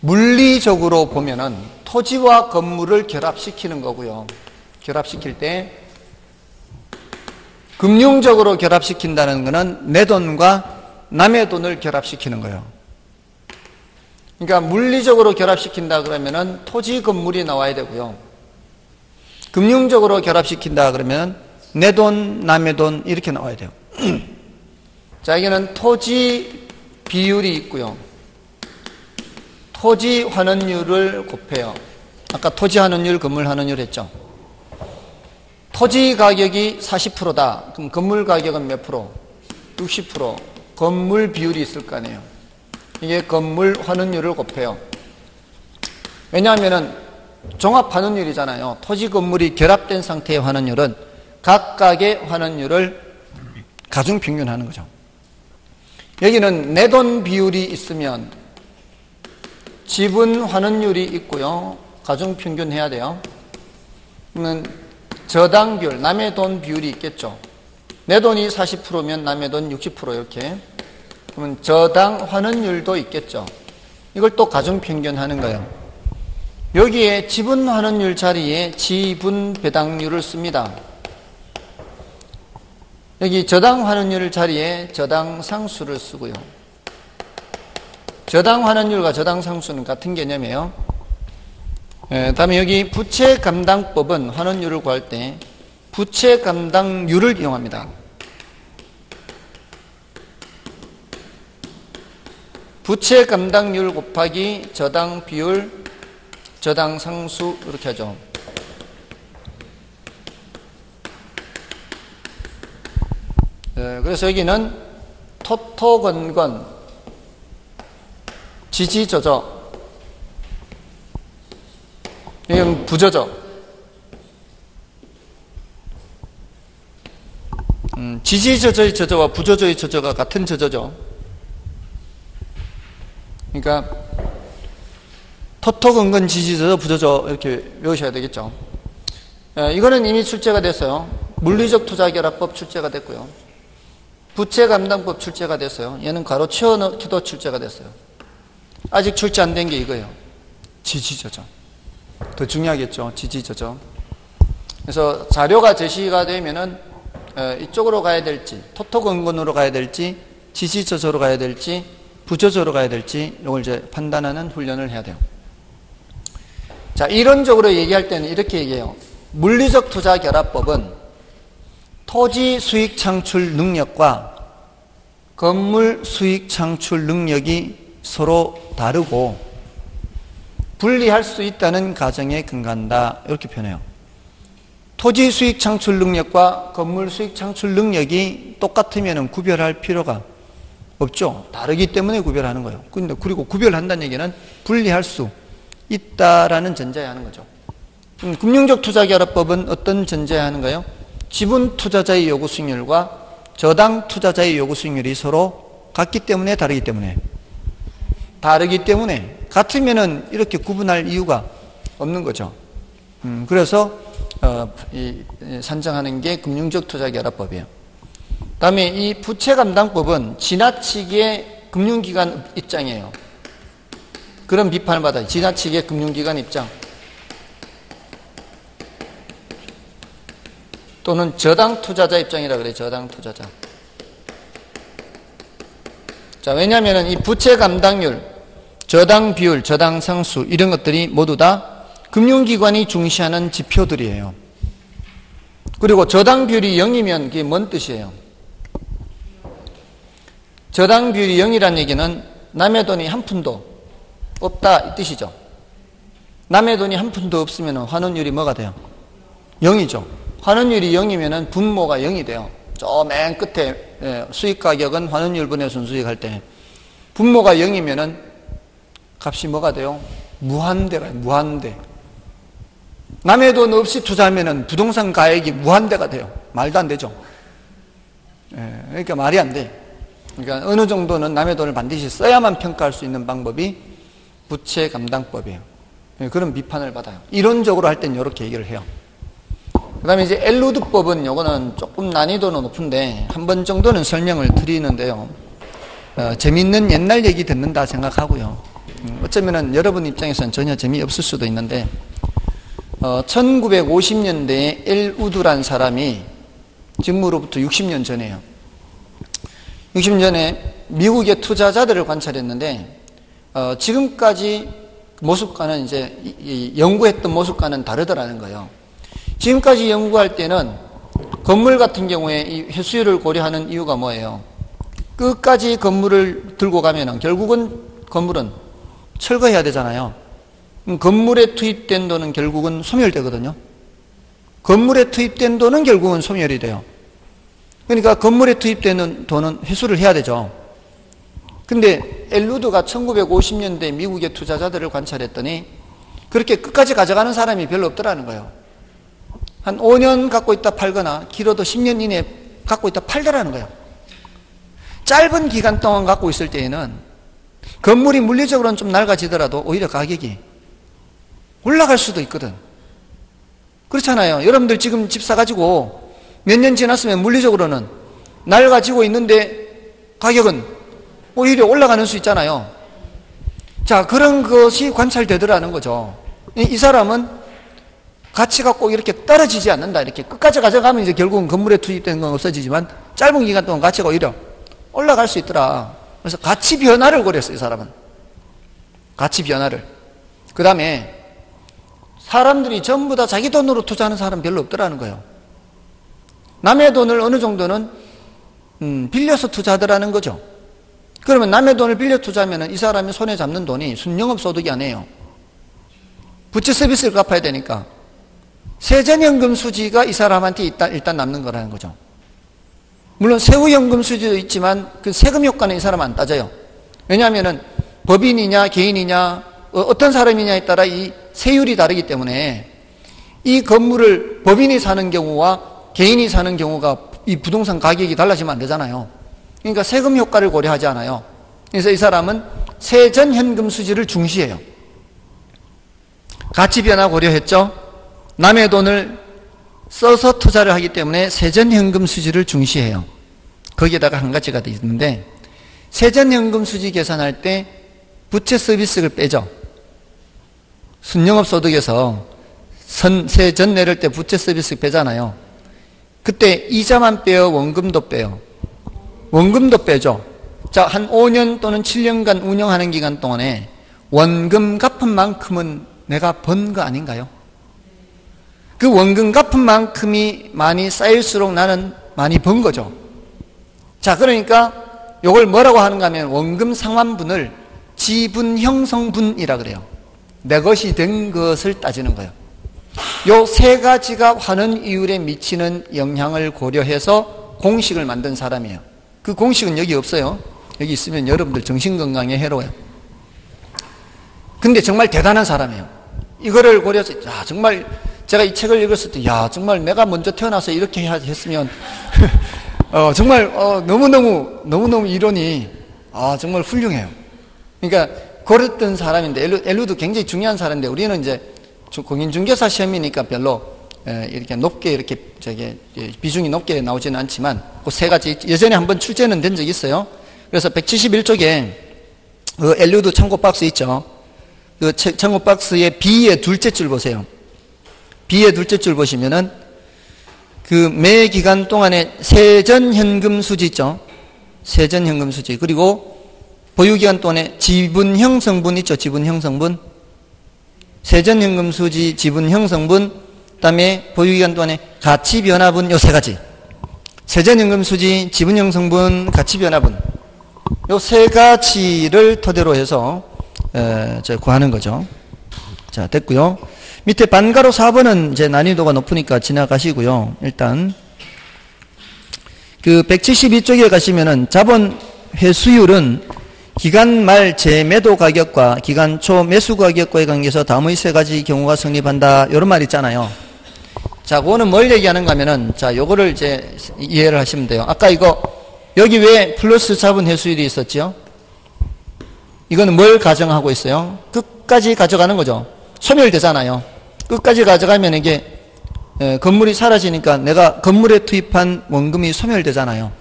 A: 물리적으로 보면은 토지와 건물을 결합시키는 거고요. 결합시킬 때 금융적으로 결합시킨다는 것은 내 돈과 남의 돈을 결합시키는 거예요. 그러니까 물리적으로 결합시킨다 그러면은 토지 건물이 나와야 되고요. 금융적으로 결합시킨다 그러면 내 돈, 남의 돈 이렇게 나와야 돼요. 자, 여기는 토지 비율이 있고요. 토지 환원율을 곱해요. 아까 토지 환원율, 건물 환원율 했죠. 토지 가격이 40%다. 그럼 건물 가격은 몇 프로? 60%. 건물 비율이 있을 거 아니에요. 이게 건물 환원율을 곱해요. 왜냐하면 종합 환원율이잖아요. 토지 건물이 결합된 상태의 환원율은 각각의 환원율을 가중 평균하는 거죠. 여기는 내돈 비율이 있으면 지분 환원율이 있고요. 가중 평균해야 돼요. 그러면 저당 비율, 남의 돈 비율이 있겠죠. 내 돈이 40%면 남의 돈 60% 이렇게. 그러면 저당 환원율도 있겠죠. 이걸 또 가중 평균하는 거예요. 여기에 지분 환원율 자리에 지분 배당률을 씁니다. 여기 저당 환원율 자리에 저당 상수를 쓰고요. 저당 환원율과 저당 상수는 같은 개념이에요. 예, 다음에 여기 부채 감당법은 환원율을 구할 때 부채 감당률을 이용합니다. 부채 감당률 곱하기 저당 비율, 저당 상수 이렇게 하죠. 예, 그래서 여기는 토토건건 지지저저. 이건 부저죠. 음, 지지저저의 저저와 부저저의 저저가 같은 저저죠. 그러니까 토토건건 지지저저 부저저 이렇게 외우셔야 되겠죠. 에, 이거는 이미 출제가 됐어요. 물리적 투자결합법 출제가 됐고요. 부채감당법 출제가 됐어요. 얘는 가로 치워넣기도 출제가 됐어요. 아직 출제 안 된 게 이거예요. 지지저죠. 더 중요하겠죠. 지지저죠. 그래서 자료가 제시가 되면은 이쪽으로 가야 될지, 토토건건으로 가야 될지, 지지저저로 가야 될지, 부저저로 가야 될지 이걸 이제 판단하는 훈련을 해야 돼요. 자, 이론적으로 얘기할 때는 이렇게 얘기해요. 물리적 투자 결합법은 토지 수익 창출 능력과 건물 수익 창출 능력이 서로 다르고 분리할 수 있다는 가정에 근간다. 이렇게 표현해요. 토지 수익 창출 능력과 건물 수익 창출 능력이 똑같으면 구별할 필요가 없죠. 다르기 때문에 구별하는 거예요. 근데 그리고 구별한다는 얘기는 분리할 수 있다라는 전제에 하는 거죠. 음, 금융적 투자 결합법은 어떤 전제하는가요? 지분 투자자의 요구 수익률과 저당 투자자의 요구 수익률이 서로 같기 때문에 다르기 때문에 다르기 때문에 같으면은 이렇게 구분할 이유가 없는 거죠. 음, 그래서 어, 이, 산정하는 게 금융적 투자 결합법이에요. 다음에 이 부채 감당법은 지나치게 금융기관 입장이에요. 그런 비판을 받아요. 지나치게 금융기관 입장. 또는 저당 투자자 입장이라 그래요. 저당 투자자. 자, 왜냐하면 이 부채 감당률, 저당 비율, 저당 상수 이런 것들이 모두 다 금융기관이 중시하는 지표들이에요. 그리고 저당 비율이 0이면 그게 뭔 뜻이에요? 저당 비율이 0이란 얘기는 남의 돈이 한 푼도 없다 이 뜻이죠. 남의 돈이 한 푼도 없으면 환원율이 뭐가 돼요? 0이죠. 환원율이 0이면 분모가 0이 돼요. 저 맨 끝에 예, 수익 가격은 환원율 분의 순수익 할 때 분모가 0이면 값이 뭐가 돼요? 무한대가 무한대. 남의 돈 없이 투자하면 부동산 가액이 무한대가 돼요. 말도 안 되죠. 예, 그러니까 말이 안 돼. 그러니까 어느 정도는 남의 돈을 반드시 써야만 평가할 수 있는 방법이 부채 감당법이에요. 예, 그런 비판을 받아요. 이론적으로 할 땐 이렇게 얘기를 해요. 그 다음에 이제 엘루드법은 요거는 조금 난이도는 높은데 한 번 정도는 설명을 드리는데요. 어, 재밌는 옛날 얘기 듣는다 생각하고요. 음, 어쩌면은 여러분 입장에서는 전혀 재미없을 수도 있는데 어, 1950년대에 엘우드란 사람이 지금으로부터 60년 전에요. 60년 전에 미국의 투자자들을 관찰했는데 어, 지금까지 모습과는 이제 연구했던 모습과는 다르더라는 거예요. 지금까지 연구할 때는 건물 같은 경우에 이 회수율을 고려하는 이유가 뭐예요? 끝까지 건물을 들고 가면은 결국은 건물은 철거해야 되잖아요. 건물에 투입된 돈은 결국은 소멸되거든요. 건물에 투입된 돈은 결국은 소멸이 돼요. 그러니까 건물에 투입되는 돈은 회수를 해야 되죠. 근데 엘루드가 1950년대 미국의 투자자들을 관찰했더니 그렇게 끝까지 가져가는 사람이 별로 없더라는 거예요. 한 5년 갖고 있다 팔거나 길어도 10년 이내에 갖고 있다 팔더라는 거예요. 짧은 기간 동안 갖고 있을 때에는 건물이 물리적으로는 좀 낡아지더라도 오히려 가격이 올라갈 수도 있거든. 그렇잖아요. 여러분들 지금 집 사가지고 몇 년 지났으면 물리적으로는 낡아지고 있는데 가격은 오히려 올라가는 수 있잖아요. 자, 그런 것이 관찰되더라는 거죠. 이 사람은 가치가 꼭 이렇게 떨어지지 않는다. 이렇게 끝까지 가져가면 이제 결국은 건물에 투입된 건 없어지지만 짧은 기간 동안 가치가 오히려 올라갈 수 있더라. 그래서 가치 변화를 고렸어요, 이 사람은. 가치 변화를. 그 다음에 사람들이 전부 다 자기 돈으로 투자하는 사람 별로 없더라는 거예요. 남의 돈을 어느 정도는 음, 빌려서 투자하더라는 거죠. 그러면 남의 돈을 빌려 투자하면 이 사람이 손에 잡는 돈이 순영업 소득이 아니에요. 부채 서비스를 갚아야 되니까. 세전연금 수지가 이 사람한테 일단, 일단 남는 거라는 거죠. 물론 세후연금 수지도 있지만 그 세금 효과는 이 사람 안 따져요. 왜냐하면 법인이냐 개인이냐 어, 어떤 사람이냐에 따라 이 세율이 다르기 때문에 이 건물을 법인이 사는 경우와 개인이 사는 경우가 이 부동산 가격이 달라지면 안 되잖아요. 그러니까 세금 효과를 고려하지 않아요. 그래서 이 사람은 세전 현금 수지를 중시해요. 가치 변화 고려했죠. 남의 돈을 써서 투자를 하기 때문에 세전 현금 수지를 중시해요. 거기에다가 한 가지가 더 있는데 세전 현금 수지 계산할 때 부채 서비스를 빼죠. 순영업 소득에서 선, 세전 내릴 때 부채 서비스 빼잖아요. 그때 이자만 빼요, 원금도 빼요. 원금도 빼죠. 자, 한 5년 또는 7년간 운영하는 기간 동안에 원금 갚은 만큼은 내가 번 거 아닌가요? 그 원금 갚은 만큼이 많이 쌓일수록 나는 많이 번 거죠. 자, 그러니까 이걸 뭐라고 하는가 하면 원금 상환분을 지분 형성분이라 그래요. 내 것이 된 것을 따지는 거예요. 요 세 가지가 환원 이율에 미치는 영향을 고려해서 공식을 만든 사람이에요. 그 공식은 여기 없어요. 여기 있으면 여러분들 정신건강에 해로워요. 근데 정말 대단한 사람이에요. 이거를 고려해서, 아, 정말 제가 이 책을 읽었을 때, 야, 정말 내가 먼저 태어나서 이렇게 했으면, 어, 정말, 어, 너무너무, 너무너무 이론이, 아, 정말 훌륭해요. 그러니까, 그랬던 사람인데, 엘루, 엘루도 굉장히 중요한 사람인데, 우리는 이제 공인중개사 시험이니까 별로, 에, 이렇게 높게, 이렇게, 저기, 비중이 높게 나오지는 않지만, 그 세 가지, 예전에 한번 출제는 된 적이 있어요. 그래서 171쪽에, 그 엘루드 참고 박스 있죠. 그 참고 박스의 B의 둘째 줄 보세요. B의 둘째 줄 보시면은 그 매 기간 동안에 세전 현금 수지 있죠. 세전 현금 수지. 그리고 보유 기간 동안에 지분 형성분 있죠. 지분 형성분. 세전 현금 수지, 지분 형성분, 그다음에 보유 기간 동안에 가치 변화분 요 세 가지. 세전 현금 수지, 지분 형성분, 가치 변화분. 요 세 가지를 토대로 해서 에, 구하는 거죠. 자, 됐고요. 밑에 반가로 4번은 이제 난이도가 높으니까 지나가시고요. 일단 그 172쪽에 가시면은 자본 회수율은 기간 말 재매도 가격과 기간 초 매수 가격과의 관계에서 다음의 세 가지 경우가 성립한다. 이런 말 있잖아요. 자, 그거는 뭘 얘기하는가 하면은 자, 요거를 이제 이해를 하시면 돼요. 아까 이거 여기 왜 플러스 자본 회수율이 있었죠? 이거는 뭘 가정하고 있어요? 끝까지 가져가는 거죠. 소멸되잖아요. 끝까지 가져가면 이게 건물이 사라지니까 내가 건물에 투입한 원금이 소멸되잖아요.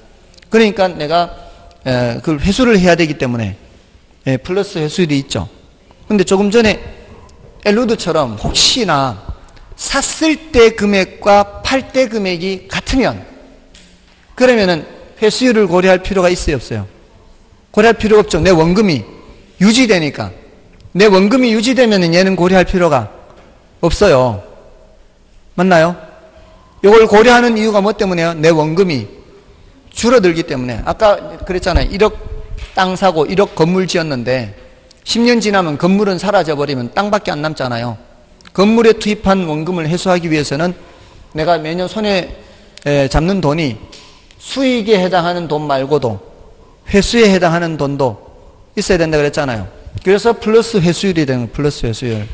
A: 그러니까 내가 그걸 회수를 해야 되기 때문에 플러스 회수율이 있죠. 근데 조금 전에 엘루드처럼 혹시나 샀을 때 금액과 팔 때 금액이 같으면 그러면은 회수율을 고려할 필요가 있어요 없어요? 고려할 필요가 없죠. 내 원금이 유지되니까 내 원금이 유지되면 얘는 고려할 필요가 없어요. 맞나요? 이걸 고려하는 이유가 뭐 때문에요? 내 원금이 줄어들기 때문에. 아까 그랬잖아요. 1억 땅 사고 1억 건물 지었는데 10년 지나면 건물은 사라져버리면 땅밖에 안 남잖아요. 건물에 투입한 원금을 해소하기 위해서는 내가 매년 손에 잡는 돈이 수익에 해당하는 돈 말고도 회수에 해당하는 돈도 있어야 된다 그랬잖아요. 그래서 플러스 회수율이 되는 거예요. 플러스 회수율.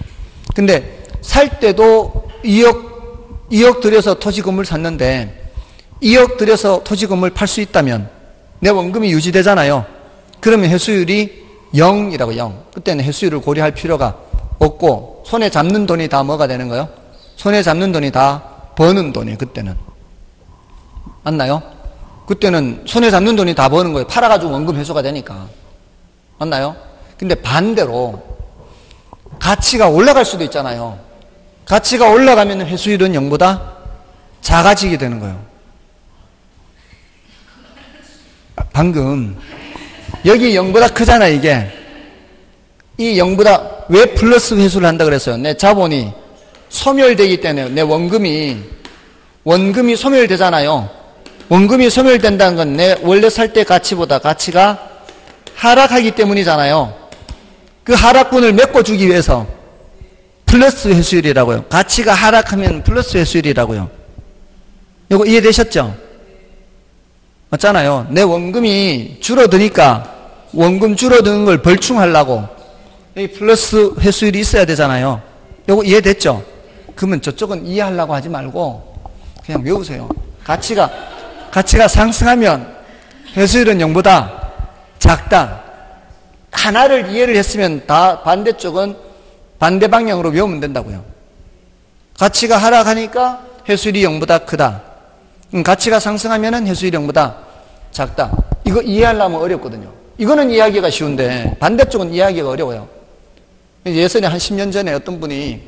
A: 근데 살 때도 2억, 2억 들여서 토지 건물 샀는데 2억 들여서 토지 건물 팔 수 있다면 내 원금이 유지되잖아요. 그러면 회수율이 0이라고 0. 그때는 회수율을 고려할 필요가 없고 손에 잡는 돈이 다 뭐가 되는 거예요? 손에 잡는 돈이 다 버는 돈이에요. 그때는. 맞나요? 그때는 손에 잡는 돈이 다 버는 거예요. 팔아가지고 원금 회수가 되니까. 맞나요? 근데 반대로 가치가 올라갈 수도 있잖아요. 가치가 올라가면 회수율은 0보다 작아지게 되는 거예요. 방금 여기 0보다 크잖아 이게. 이 0보다 왜 플러스 회수를 한다 그랬어요? 내 자본이 소멸되기 때문에 내 원금이 원금이 소멸되잖아요. 원금이 소멸된다는 건 내 원래 살 때 가치보다 가치가 하락하기 때문이잖아요. 그 하락분을 메꿔주기 위해서 플러스 회수율이라고요. 가치가 하락하면 플러스 회수율이라고요. 이거 이해되셨죠? 맞잖아요. 내 원금이 줄어드니까 원금 줄어드는 걸 벌충하려고 이 플러스 회수율이 있어야 되잖아요. 이거 이해됐죠? 그러면 저쪽은 이해하려고 하지 말고 그냥 외우세요. 가치가 가치가 상승하면 회수율은 0보다 작다. 하나를 이해를 했으면 다 반대쪽은 반대 방향으로 외우면 된다고요. 가치가 하락하니까 해수율이 0보다 크다. 음, 가치가 상승하면 해수율이 0보다 작다. 이거 이해하려면 어렵거든요. 이거는 이해하기가 쉬운데 반대쪽은 이해하기가 어려워요. 예전에 한 10년 전에 어떤 분이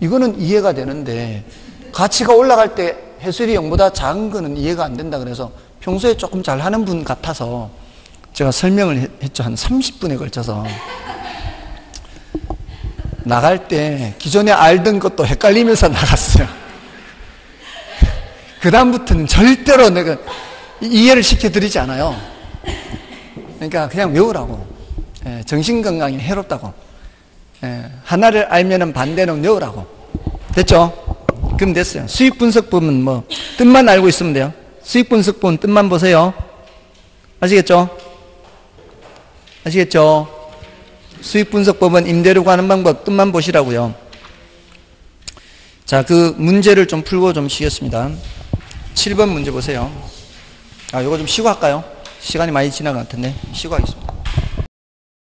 A: 이거는 이해가 되는데 가치가 올라갈 때 해수율이 0보다 작은 거는 이해가 안 된다 그래서 평소에 조금 잘 하는 분 같아서 제가 설명을 했죠. 한 30분에 걸쳐서. 나갈 때 기존에 알던 것도 헷갈리면서 나갔어요. 그다음부터는 절대로 내가 이해를 시켜드리지 않아요. 그러니까 그냥 외우라고. 예, 정신건강에 해롭다고. 예, 하나를 알면 반대는 외우라고. 됐죠? 그럼 됐어요. 수익 분석법은 뭐, 뜻만 알고 있으면 돼요. 수익 분석법은 뜻만 보세요. 아시겠죠? 아시겠죠? 수익 분석법은 임대료 가는 방법 뜻만 보시라고요. 자, 그 문제를 좀 풀고 좀 쉬겠습니다. 7번 문제 보세요. 아, 요거 좀 쉬고 할까요? 시간이 많이 지나간 것 같은데. 쉬고 하겠습니다.